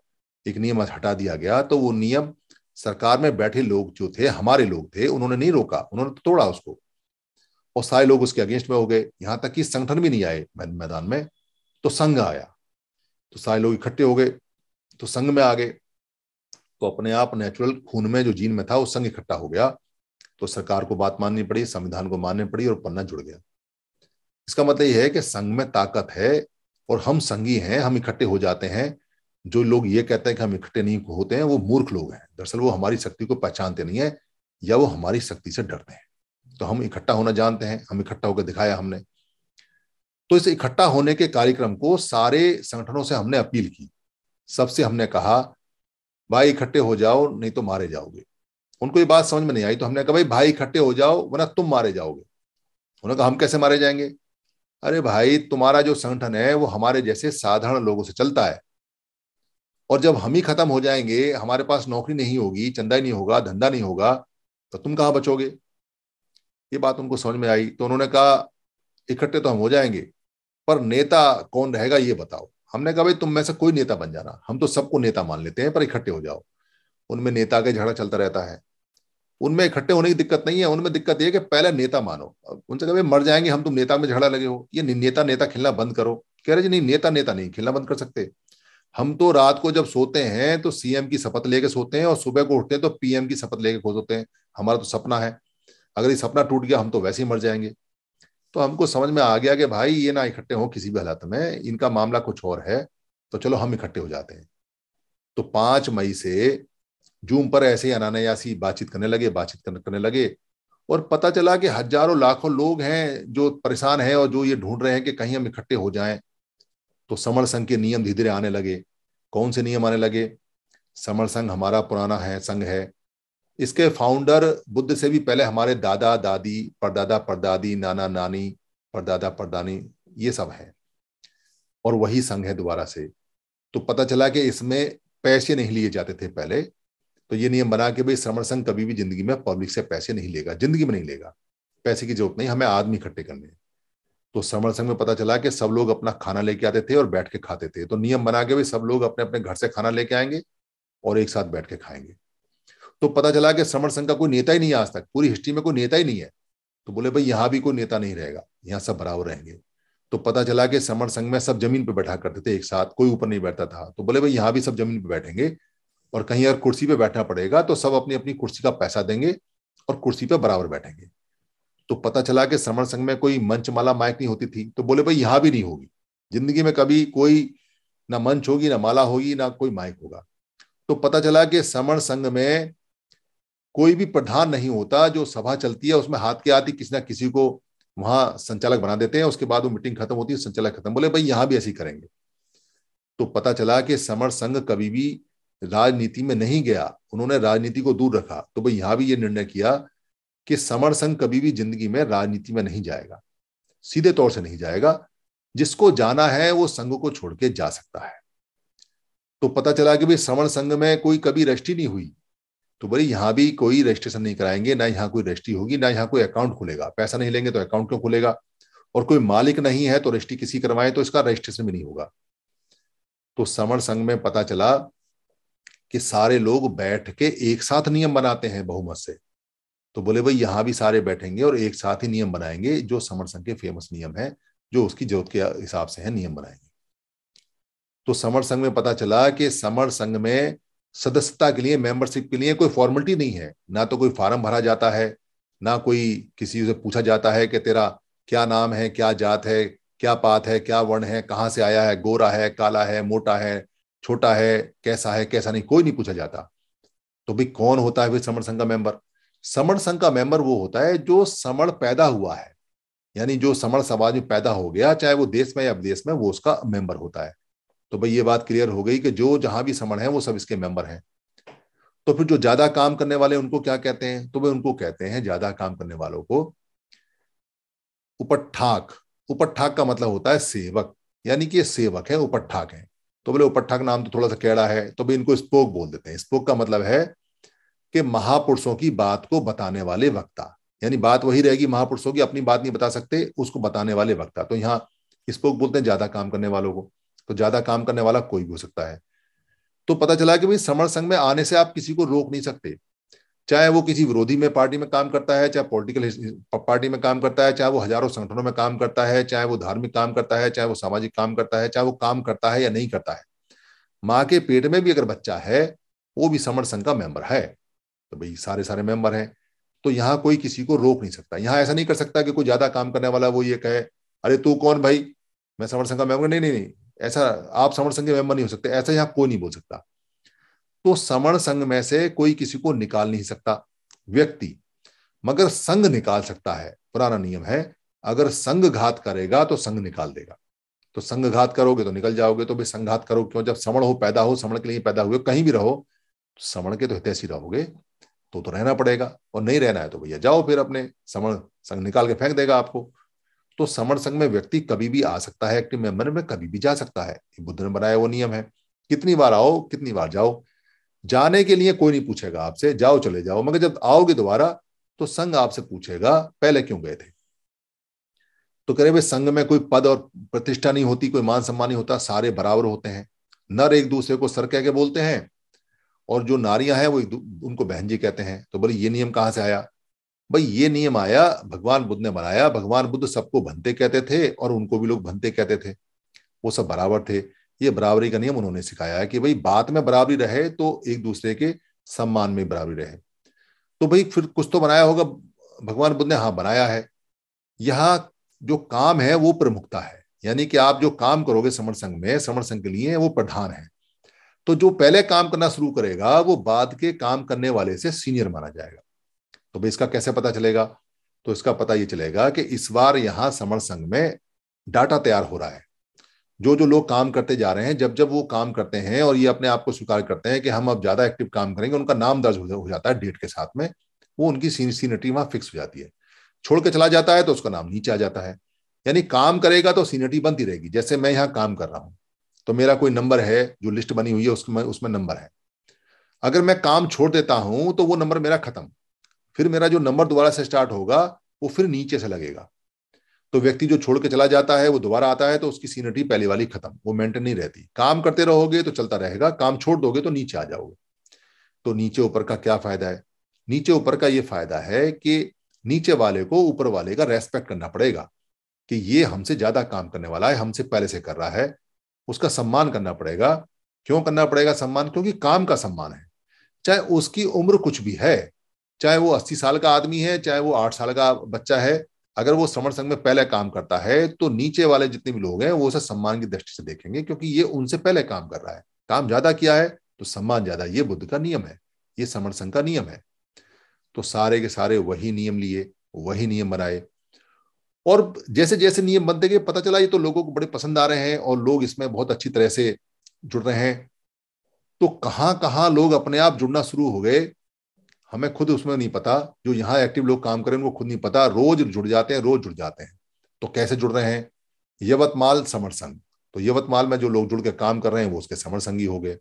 एक नियम हटा दिया गया तो वो नियम सरकार में बैठे लोग जो थे, हमारे लोग थे, उन्होंने नहीं रोका, उन्होंने तो तोड़ा उसको। और सारे लोग उसके अगेंस्ट में हो गए। यहाँ तक कि संगठन भी नहीं आए मैदान में तो संघ आया। तो सारे लोग इकट्ठे हो गए तो संघ में आ गए। तो अपने आप नेचुरल खून में जो जीन में था, वो संघ इकट्ठा हो गया। तो सरकार को बात माननी पड़ी, संविधान को माननी पड़ी और पन्ना जुड़ गया। इसका मतलब यह है कि संघ में ताकत है और हम संघी हैं, हम इकट्ठे हो जाते हैं। जो लोग ये कहते हैं कि हम इकट्ठे नहीं होते हैं, वो मूर्ख लोग हैं। दरअसल वो हमारी शक्ति को पहचानते नहीं है या वो हमारी शक्ति से डरते हैं। तो हम इकट्ठा होना जानते हैं, हम इकट्ठा होकर दिखाया हमने। तो इस इकट्ठा होने के कार्यक्रम को सारे संगठनों से हमने अपील की। सबसे हमने कहा भाई इकट्ठे हो जाओ, नहीं तो मारे जाओगे। उनको ये बात समझ में नहीं आई तो हमने कहा, भाई भाई इकट्ठे हो जाओ, वरना तुम मारे जाओगे। उन्होंने कहा, हम कैसे मारे जाएँगे? अरे भाई, तुम्हारा जो संगठन है, वो हमारे जैसे साधारण लोगों से चलता है। और जब हम ही खत्म हो जाएँगे, हमारे पास नौकरी नहीं होगी, चंदा ही नहीं होगा, धंधा नहीं होगा तो तुम कहाँ बचोगे? ये बात उनको समझ में आई तो उन्होंने कहा, इकट्ठे तो हम हो जाएँगे, पर नेता कौन रहेगा, ये बताओ। हमने कहा, भाई, तुम में से कोई नेता बन जाना। हम तो सबको नेता मान लेते हैं, पर इकट्ठे हो जाओ। उनमें नेता का झगड़ा चलता रहता है। उनमें इकट्ठे होने की दिक्कत नहीं है। उनमें दिक्कत ये कि पहले नेता मानो। उनसे कभी मर जाएँगे, हम तुम नेता में झगड़ा लगे हो। ये नेता नेता खेलना बंद करो। कह रहे, जी, नहीं, नेता नेता नहीं, खेलना बंद कर सकते। हम तो रात को जब सोते हैं तो सीएम की शपथ लेके सोते हैं और सुबह को उठते हैं तो पीएम की शपथ लेके सोते हैं। हमारा तो सपना है। अगर ये सपना टूट गया, हम तो वैसे ही मर जाएँगे। तो हमको समझ में आ गया कि भाई, ये ना इकट्ठे हो किसी भी हालत में, इनका मामला कुछ और है तो चलो हम इकट्ठे हो जाते हैं। तो पाँच मई से जूम पर ऐसे ही अनानयासी बातचीत करने लगे, बातचीत करने लगे और पता चला कि हज़ारों, लाखों लोग हैं जो परेशान हैं और जो ये ढूंढ रहे हैं कि कहीं हम इकट्ठे हो जाएँ। तो समर संघ के नियम धीरे धीरे आने लगे। कौन से नियम आने लगे? समर संघ हमारा पुराना है, संघ है। इसके फाउंडर बुद्ध से भी पहले हमारे दादा, दादी, परदादा, परदादी, नाना, नानी, परदादा, परदानी, ये सब है। और वही संघ है दोबारा से। तो पता चला कि इसमें पैसे नहीं लिए जाते थे पहले। तो ये नियम बना के भाई श्रमण संघ कभी भी ज़िंदगी में पब्लिक से पैसे नहीं लेगा, ज़िंदगी में नहीं लेगा। पैसे की ज़रूरत नहीं, हमें आदमी इकट्ठे करने तो श्रमण संघ में पता चला कि सब लोग अपना खाना लेके आते थे और बैठ के खाते थे। तो नियम बना के भाई सब लोग अपने अपने घर से खाना लेके आएँगे और एक साथ बैठ के खाएँगे। तो पता चला कि श्रमण संघ का कोई नेता ही नहीं है आज तक। पूरी हिस्ट्री में कोई नेता ही नहीं है। तो बोले, भाई, यहाँ भी कोई नेता नहीं रहेगा। यहाँ सब बराबर रहेंगे। तो पता चला कि समर संघ में सब ज़मीन पर बैठा करते थे एक साथ, कोई ऊपर नहीं बैठता था। तो बोले, भाई, यहाँ भी सब ज़मीन पर बैठेंगे और कहीं अगर कुर्सी पे बैठना पड़ेगा तो सब अपनी अपनी कुर्सी का पैसा देंगे और कुर्सी पे बराबर बैठेंगे। तो पता चला कि समर संघ में कोई मंच माला माइक नहीं होती थी। तो बोले, भाई, यहाँ भी नहीं होगी। ज़िंदगी में कभी कोई ना मंच होगी, ना माला होगी, ना कोई माइक होगा। तो पता चला कि समर संघ में कोई भी प्रधान नहीं होता जो सभा चलती है, उसमें हाथ के आती किसी ना किसी को वहाँ संचालक बना देते हैं, उसके बाद वो मीटिंग खत्म होती है, संचालक खत्म। बोले, भाई, यहाँ भी ऐसे करेंगे। तो पता चला कि समर संघ कभी भी राजनीति में नहीं गया। उन्होंने राजनीति को दूर रखा। तो भाई, यहाँ भी ये निर्णय किया कि समर संघ कभी भी ज़िंदगी में राजनीति में नहीं जाएगा। सीधे तौर से नहीं जाएगा। जिसको जाना है, वो संघ को छोड़ के जा सकता है। तो पता चला कि भाई, समर संघ में कोई कभी रजिस्ट्री नहीं हुई। तो भाई यहाँ भी कोई रजिस्ट्रेशन नहीं कराएँगे, ना यहाँ कोई रजिस्ट्री होगी, ना यहाँ कोई अकाउंट खुलेगा। पैसा नहीं लेंगे तो अकाउंट क्यों खुलेगा? और कोई मालिक नहीं है तो रजिस्ट्री किसी करवाए तो इसका रजिस्ट्रेशन भी नहीं होगा। तो समर संघ में पता चला कि सारे लोग बैठ के एक साथ नियम बनाते हैं बहुमत से। तो बोले भाई यहाँ भी सारे बैठेंगे और एक साथ ही नियम बनाएँगे जो समर संघ के फ़ेमस नियम है, जो उसकी ज़रूरत के हिसाब से है, नियम बनाएँगे। तो समर संघ में पता चला कि समर संघ में सदस्यता के लिए मेंबरशिप के लिए कोई फॉर्मेलिटी नहीं है। ना तो कोई फार्म भरा जाता है, ना कोई किसी से पूछा जाता है कि तेरा क्या नाम है, क्या जात है, क्या पात है, क्या वर्ण है, कहाँ से आया है, गोरा है, काला है, मोटा है, छोटा है, कैसा है, कैसा नहीं, कोई नहीं पूछा जाता। तो भाई कौन होता है समण संघ का मेंबर समण संघ का मेंबर वो होता है जो समण पैदा हुआ है। यानी जो समण समाज में पैदा हो गया, चाहे वो देश में या विदेश में, वो उसका मेंबर होता है। तो भाई ये बात क्लियर हो गई कि जो जहाँ भी समण है, वो सब इसके मेंबर हैं। तो फिर जो ज़्यादा काम करने वाले उनको क्या कहते हैं? तो वे उनको कहते हैं ज़्यादा काम करने वालों को उपठाक। उपठाक का मतलब होता है सेवक, यानी कि ये सेवक है, उपठाक है। तो बोले उपठाक नाम तो थोड़ा सा कैड़ा है तो भाई इनको स्पोक बोल देते हैं। स्पोक का मतलब है कि महापुरुषों की बात को बताने वाले वक्ता। यानी बात वही रहेगी, महापुरुषों की अपनी बात नहीं बता सकते, उसको बताने वाले वक्ता। तो यहाँ स्पोक बोलते हैं ज़्यादा काम करने वालों को। तो ज़्यादा काम करने वाला कोई भी हो सकता है। तो पता चला कि भाई समर संघ में आने से आप किसी को रोक नहीं सकते। चाहे वो किसी विरोधी में पार्टी में काम करता है, चाहे पॉलिटिकल पार्टी में काम करता है, चाहे वो हज़ारों संगठनों में काम करता है, चाहे वो धार्मिक काम करता है, चाहे वो सामाजिक काम करता है, चाहे वो काम करता है या नहीं करता है। माँ के पेट में भी अगर बच्चा है, वो भी समर संघ का मेंबर है। तो भाई सारे सारे मेंबर हैं। तो यहाँ कोई किसी को रोक नहीं सकता। यहाँ ऐसा नहीं कर सकता कि कोई ज़्यादा काम करने वाला वो ये कहे, अरे तू कौन भाई? मैं समर संघ का मेंबर नहीं नहीं नहीं। ऐसा आप समर संघ के मेंबर नहीं हो सकते, ऐसा यहाँ कोई नहीं बोल सकता। तो समण संघ में से कोई किसी को निकाल नहीं सकता, व्यक्ति। मगर संघ निकाल सकता है, पुराना नियम है। अगर संघ घात करेगा तो संघ निकाल देगा। तो संघ घात करोगे तो निकल जाओगे तो भाई संघात करो क्यों? जब समण हो, पैदा हो, समण के लिए पैदा हुए, कहीं भी रहो तो समण के तो हितैषी रहोगे तो तो रहना पड़ेगा। और नहीं रहना है तो भैया जाओ फिर अपने, समण संघ निकाल के फेंक देगा आपको। तो समण संघ में व्यक्ति कभी भी आ सकता है एक्टिव मेंबर में कभी भी जा सकता है। बुद्ध ने बनाया वो नियम है। कितनी बार आओ, कितनी बार जाओ, जाने के लिए कोई नहीं पूछेगा आपसे, जाओ चले जाओ, मगर जब आओगे दोबारा तो संघ आपसे पूछेगा, पहले क्यों गए थे? तो कह रहे भाई, संघ में कोई पद और प्रतिष्ठा नहीं होती, कोई मान सम्मान नहीं होता, सारे बराबर होते हैं। नर एक दूसरे को सर कह के बोलते हैं और जो नारियाँ हैं, वो उनको बहन जी कहते हैं। तो बोले, ये नियम कहाँ से आया? भाई, ये नियम आया, भगवान बुद्ध ने बनाया, भगवान बुद्ध सबको भनते कहते थे और उनको भी लोग भनते कहते थे। वो सब बराबर थे। ये बराबरी का नियम उन्होंने सिखाया है कि भाई, बात में बराबरी रहे तो एक दूसरे के सम्मान में बराबरी रहे। तो भाई, फिर कुछ तो बनाया होगा। भगवान बुद्ध ने हाँ बनाया है। यहाँ जो काम है, वो प्रमुखता है। यानी कि आप जो काम करोगे समर संघ में, समर संघ के लिए वो प्रधान है। तो जो पहले काम करना शुरू करेगा, वो बाद के काम करने वाले से सीनियर माना जाएगा। तो भाई इसका कैसे पता चलेगा? तो इसका पता ये चलेगा कि इस बार यहाँ समर संघ में डाटा तैयार हो रहा है। जो जो लोग काम करते जा रहे हैं, जब जब वो काम करते हैं और ये अपने आप को स्वीकार करते हैं कि हम अब ज़्यादा एक्टिव काम करेंगे, उनका नाम दर्ज हो जाता है डेट के साथ में, वो उनकी सीनियरिटी वहाँ फिक्स हो जाती है। छोड़ के चला जाता है तो उसका नाम नीचे आ जाता है। यानी काम करेगा तो सीनियरिटी बनती रहेगी। जैसे मैं यहाँ काम कर रहा हूँ तो मेरा कोई नंबर है, जो लिस्ट बनी हुई है, उसमें उसमें नंबर है। अगर मैं काम छोड़ देता हूँ तो वो नंबर मेरा खत्म। फिर मेरा जो नंबर दोबारा से स्टार्ट होगा, वो फिर नीचे से लगेगा। तो व्यक्ति जो छोड़ के चला जाता है, वो दोबारा आता है तो उसकी सीनियरिटी पहली वाली खत्म, वो मेंटेन नहीं रहती। काम करते रहोगे तो चलता रहेगा, काम छोड़ दोगे तो नीचे आ जाओगे। तो नीचे ऊपर का क्या फ़ायदा है? नीचे ऊपर का ये फ़ायदा है कि नीचे वाले को ऊपर वाले का रेस्पेक्ट करना पड़ेगा कि ये हमसे ज़्यादा काम करने वाला है, हमसे पहले से कर रहा है। उसका सम्मान करना पड़ेगा। क्यों करना पड़ेगा सम्मान? क्योंकि काम का सम्मान है। चाहे उसकी उम्र कुछ भी है चाहे वो अस्सी साल का आदमी है, चाहे वो आठ साल का बच्चा है, अगर वो समर संघ में पहले काम करता है तो नीचे वाले जितने भी लोग हैं, वो उसे सम्मान की दृष्टि से देखेंगे, क्योंकि ये उनसे पहले काम कर रहा है। काम ज़्यादा किया है तो सम्मान ज़्यादा ये बुद्ध का नियम है, ये समर संघ का नियम है। तो सारे के सारे वही नियम लिए, वही नियम बनाए। और जैसे जैसे नियम बनते गए, पता चला ये तो लोगों को बड़े पसंद आ रहे हैं और लोग इसमें बहुत अच्छी तरह से जुड़ रहे हैं। तो कहाँ कहाँ लोग अपने आप जुड़ना शुरू हो गए हमें खुद उसमें नहीं पता, जो यहाँ एक्टिव लोग काम करें, उनको खुद नहीं पता, रोज जुड़ जाते हैं, रोज जुड़ जाते हैं। तो कैसे जुड़ रहे हैं? यवतमाल समर संघ तो यवतमाल में जो लोग जुड़ के काम कर रहे हैं, वो उसके समर संघी हो गए।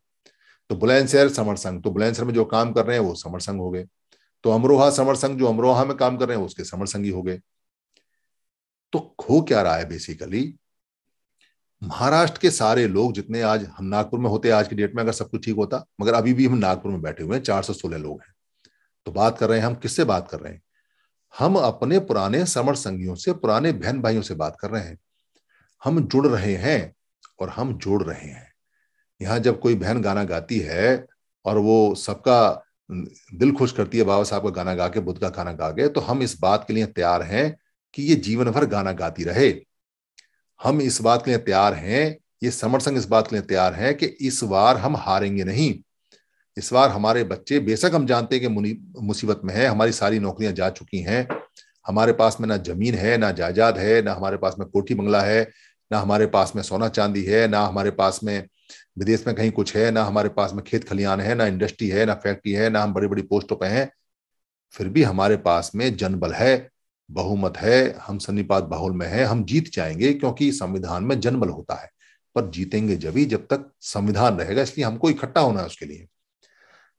तो बुलंदशहर समर संघ तो बुलंदशहर में जो काम कर रहे हैं, वो समर संघ हो गए। तो अमरोहा समर संघ जो अमरोहा में काम कर रहे हैं उसके समर संघी हो गए। तो हो क्या रहा है बेसिकली महाराष्ट्र के सारे लोग जितने आज हम नागपुर में होते आज की डेट में अगर सब कुछ ठीक होता, मगर अभी भी हम नागपुर में बैठे हुए हैं, चार सौ सोलह लोग हैं। तो बात कर रहे हैं हम, किससे बात कर रहे हैं? हम अपने पुराने समर संगियों से, पुराने बहन भाइयों से बात कर रहे हैं। हम जुड़ रहे हैं और हम जोड़ रहे हैं। यहाँ जब कोई बहन गाना गाती है और वो सबका दिल खुश करती है, बाबा साहब का गाना गा के, बुद्ध का गाना गा के तो हम इस बात के लिए तैयार हैं कि ये जीवन भर गाना गाती रहे। हम इस बात के लिए तैयार हैं, ये समर संघ इस बात के लिए तैयार है कि इस बार हम हारेंगे नहीं। इस बार हमारे बच्चे बेशक हम जानते हैं कि मुसीबत में है, हमारी सारी नौकरियाँ जा चुकी हैं। हमारे पास में ना ज़मीन है, ना जायदाद है, ना हमारे पास में कोठी बंगला है, ना हमारे पास में सोना चांदी है, ना हमारे पास में विदेश में कहीं कुछ है, ना हमारे पास में खेत खलियान है, ना इंडस्ट्री है, ना फैक्ट्री है, ना हम बड़ी बड़ी पोस्टों पर हैं। फिर भी हमारे पास में जनबल है, बहुमत है, हम सन्निपात बाहुल में है, हम जीत जाएँगे क्योंकि संविधान में जनबल होता है। पर जीतेंगे जब ही जब तक संविधान रहेगा, इसलिए हमको इकट्ठा होना है उसके लिए।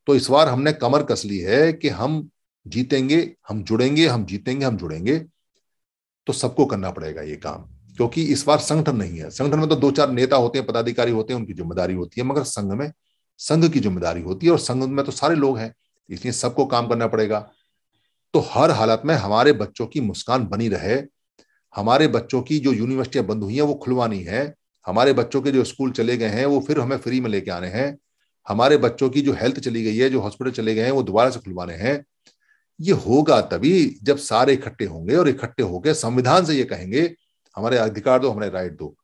तो इस बार हमने कमर कस ली है कि हम जीतेंगे, हम जुड़ेंगे, हम जीतेंगे, हम जुड़ेंगे। तो सबको करना पड़ेगा ये काम, क्योंकि इस बार संगठन नहीं है। संगठन में तो दो चार नेता होते हैं, पदाधिकारी होते हैं, उनकी ज़िम्मेदारी होती है, मगर संघ में, संघ की ज़िम्मेदारी होती है और संघ में तो सारे लोग हैं, इसलिए सबको काम करना पड़ेगा। तो हर हालत में हमारे बच्चों की मुस्कान बनी रहे। हमारे बच्चों की जो यूनिवर्सिटियाँ बंद हुई हैं, वो खुलवानी है। हमारे बच्चों के जो स्कूल चले गए हैं, वो फिर हमें फ्री में लेके आने हैं। हमारे बच्चों की जो हेल्थ चली गई है, जो हॉस्पिटल चले गए हैं, वो दोबारा से खुलवाने हैं। ये होगा तभी जब सारे इकट्ठे होंगे और इकट्ठे होकर संविधान से ये कहेंगे, हमारे अधिकार दो, हमारे राइट दो।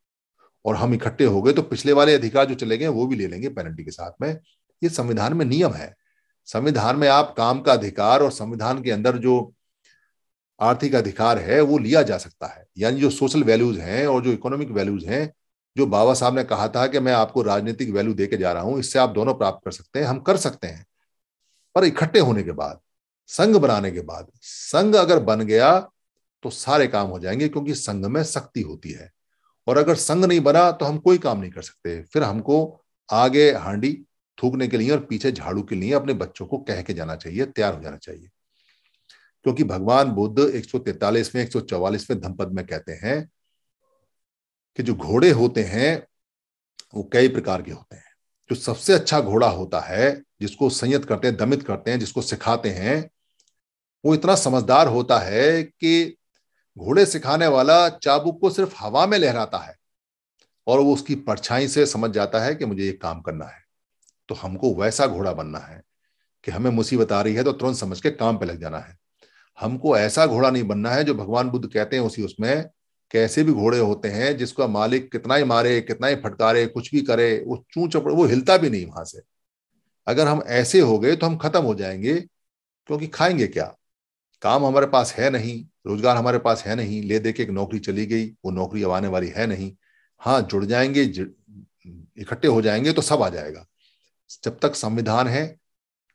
और हम इकट्ठे हो गए तो पिछले वाले अधिकार जो चले गए वो भी ले लेंगे पेनल्टी के साथ में। ये संविधान में नियम है। संविधान में आप काम का अधिकार और संविधान के अंदर जो आर्थिक अधिकार है, वो लिया जा सकता है। यानी जो सोशल वैल्यूज़ हैं और जो इकोनॉमिक वैल्यूज़ हैं जो बाबा साहब ने कहा था कि मैं आपको राजनीतिक वैल्यू दे के जा रहा हूँ, इससे आप दोनों प्राप्त कर सकते हैं, हम कर सकते हैं। पर इकट्ठे होने के बाद, संघ बनाने के बाद, संघ अगर बन गया तो सारे काम हो जाएँगे क्योंकि संघ में शक्ति होती है। और अगर संघ नहीं बना तो हम कोई काम नहीं कर सकते। फिर हमको आगे हांडी थूकने के लिए और पीछे झाड़ू के लिए अपने बच्चों को कह के जाना चाहिए, तैयार हो जाना चाहिए। क्योंकि भगवान बुद्ध 143वें 144वें धमपद में कहते हैं कि जो घोड़े होते हैं, वो कई प्रकार के होते हैं। जो सबसे अच्छा घोड़ा होता है, जिसको संयत करते हैं, दमित करते हैं, जिसको सिखाते हैं, वो इतना समझदार होता है कि घोड़े सिखाने वाला चाबुक को सिर्फ़ हवा में लहराता है और वो उसकी परछाई से समझ जाता है कि मुझे ये काम करना है। तो हमको वैसा घोड़ा बनना है कि हमें मुसीबत आ रही है तो तुरंत समझ के काम पे लग जाना है। हमको ऐसा घोड़ा नहीं बनना है जो भगवान बुद्ध कहते हैं, उसी उसमें कैसे भी घोड़े होते हैं, जिसका मालिक कितना ही मारे कितना ही फटकारे, कुछ भी करे, वो चू चपड़, वो हिलता भी नहीं वहाँ से। अगर हम ऐसे हो गए तो हम खत्म हो जाएँगे, क्योंकि खाएँगे क्या? काम हमारे पास है नहीं, रोज़गार हमारे पास है नहीं, ले दे के एक नौकरी चली गई, वो नौकरी अब आने वाली है नहीं। हाँ जुड़ जाएँगे इकट्ठे हो जाएँगे तो सब आ जाएगा। जब तक संविधान है,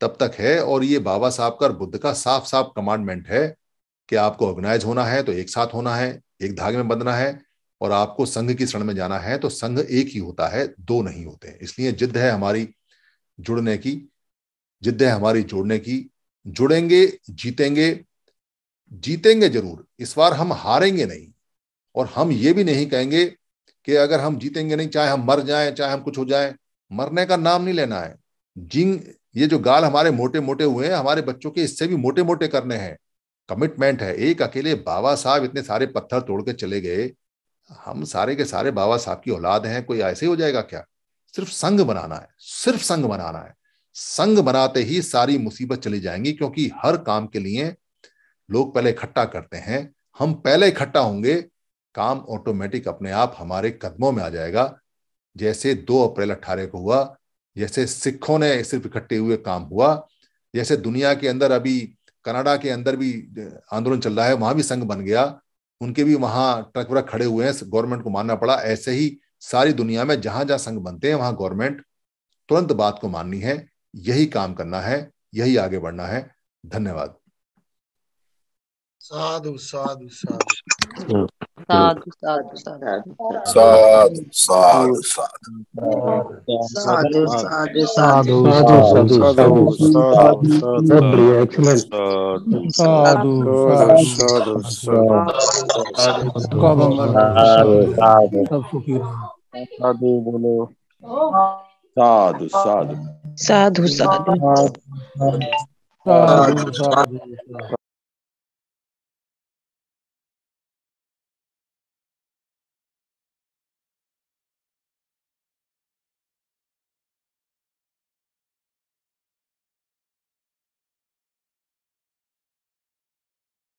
तब तक है, और ये बाबा साहब का बुद्ध का साफ़ साफ़ कमांडमेंट है कि आपको ऑर्गेनाइज होना है तो एक साथ होना है एक धागे में बंधना है और आपको संघ की शरण में जाना है तो संघ एक ही होता है, दो नहीं होते इसलिए जिद्द है हमारी जुड़ने की, जिद्द है हमारी जोड़ने की। जुड़ेंगे, जीतेंगे जीतेंगे ज़रूर। इस बार हम हारेंगे नहीं और हम ये भी नहीं कहेंगे कि अगर हम जीतेंगे नहीं, चाहे हम मर जाएँ, चाहे हम कुछ हो जाए, मरने का नाम नहीं लेना है। जिंग, ये जो गाल हमारे मोटे मोटे हुए हैं, हमारे बच्चों के, इससे भी मोटे मोटे करने हैं। कमिटमेंट है। एक अकेले बाबा साहब इतने सारे पत्थर तोड़ के चले गए। हम सारे के सारे बाबा साहब की औलाद हैं। कोई ऐसे ही जाएगा क्या? सिर्फ़ संघ बनाना है। सिर्फ़ संघ बनाना है। संघ बनाते ही सारी मुसीबत चली जाएँगी क्योंकि हर काम के लिए लोग पहले इकट्ठा करते हैं। हम पहले इकट्ठा होंगे, काम ऑटोमेटिक अपने आप हमारे कदमों में आ जाएगा। जैसे दो अप्रैल अट्ठारह को हुआ, जैसे सिखों ने सिर्फ़ इकट्ठे हुए काम हुआ, जैसे दुनिया के अंदर अभी कनाडा के अंदर भी आंदोलन चल रहा है वहाँ भी संघ बन गया। उनके भी वहाँ ट्रक व्रक खड़े हुए हैं गवर्नमेंट को मानना पड़ा। ऐसे ही सारी दुनिया में जहाँ जहाँ संघ बनते हैं वहाँ गवर्नमेंट तुरंत बात को माननी है। यही काम करना है यही आगे बढ़ना है। धन्यवाद। साधु साधु साधु। Sado, sado, sado. Sado, sado, sado. Sado, sado, sado. Sado, sado, sado. Gabriel, excellent. Sado, sado, sado. Sado, sado, sado. Sado, sado. Sado, sado.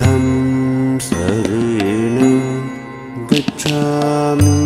तं शरणं गच्छामि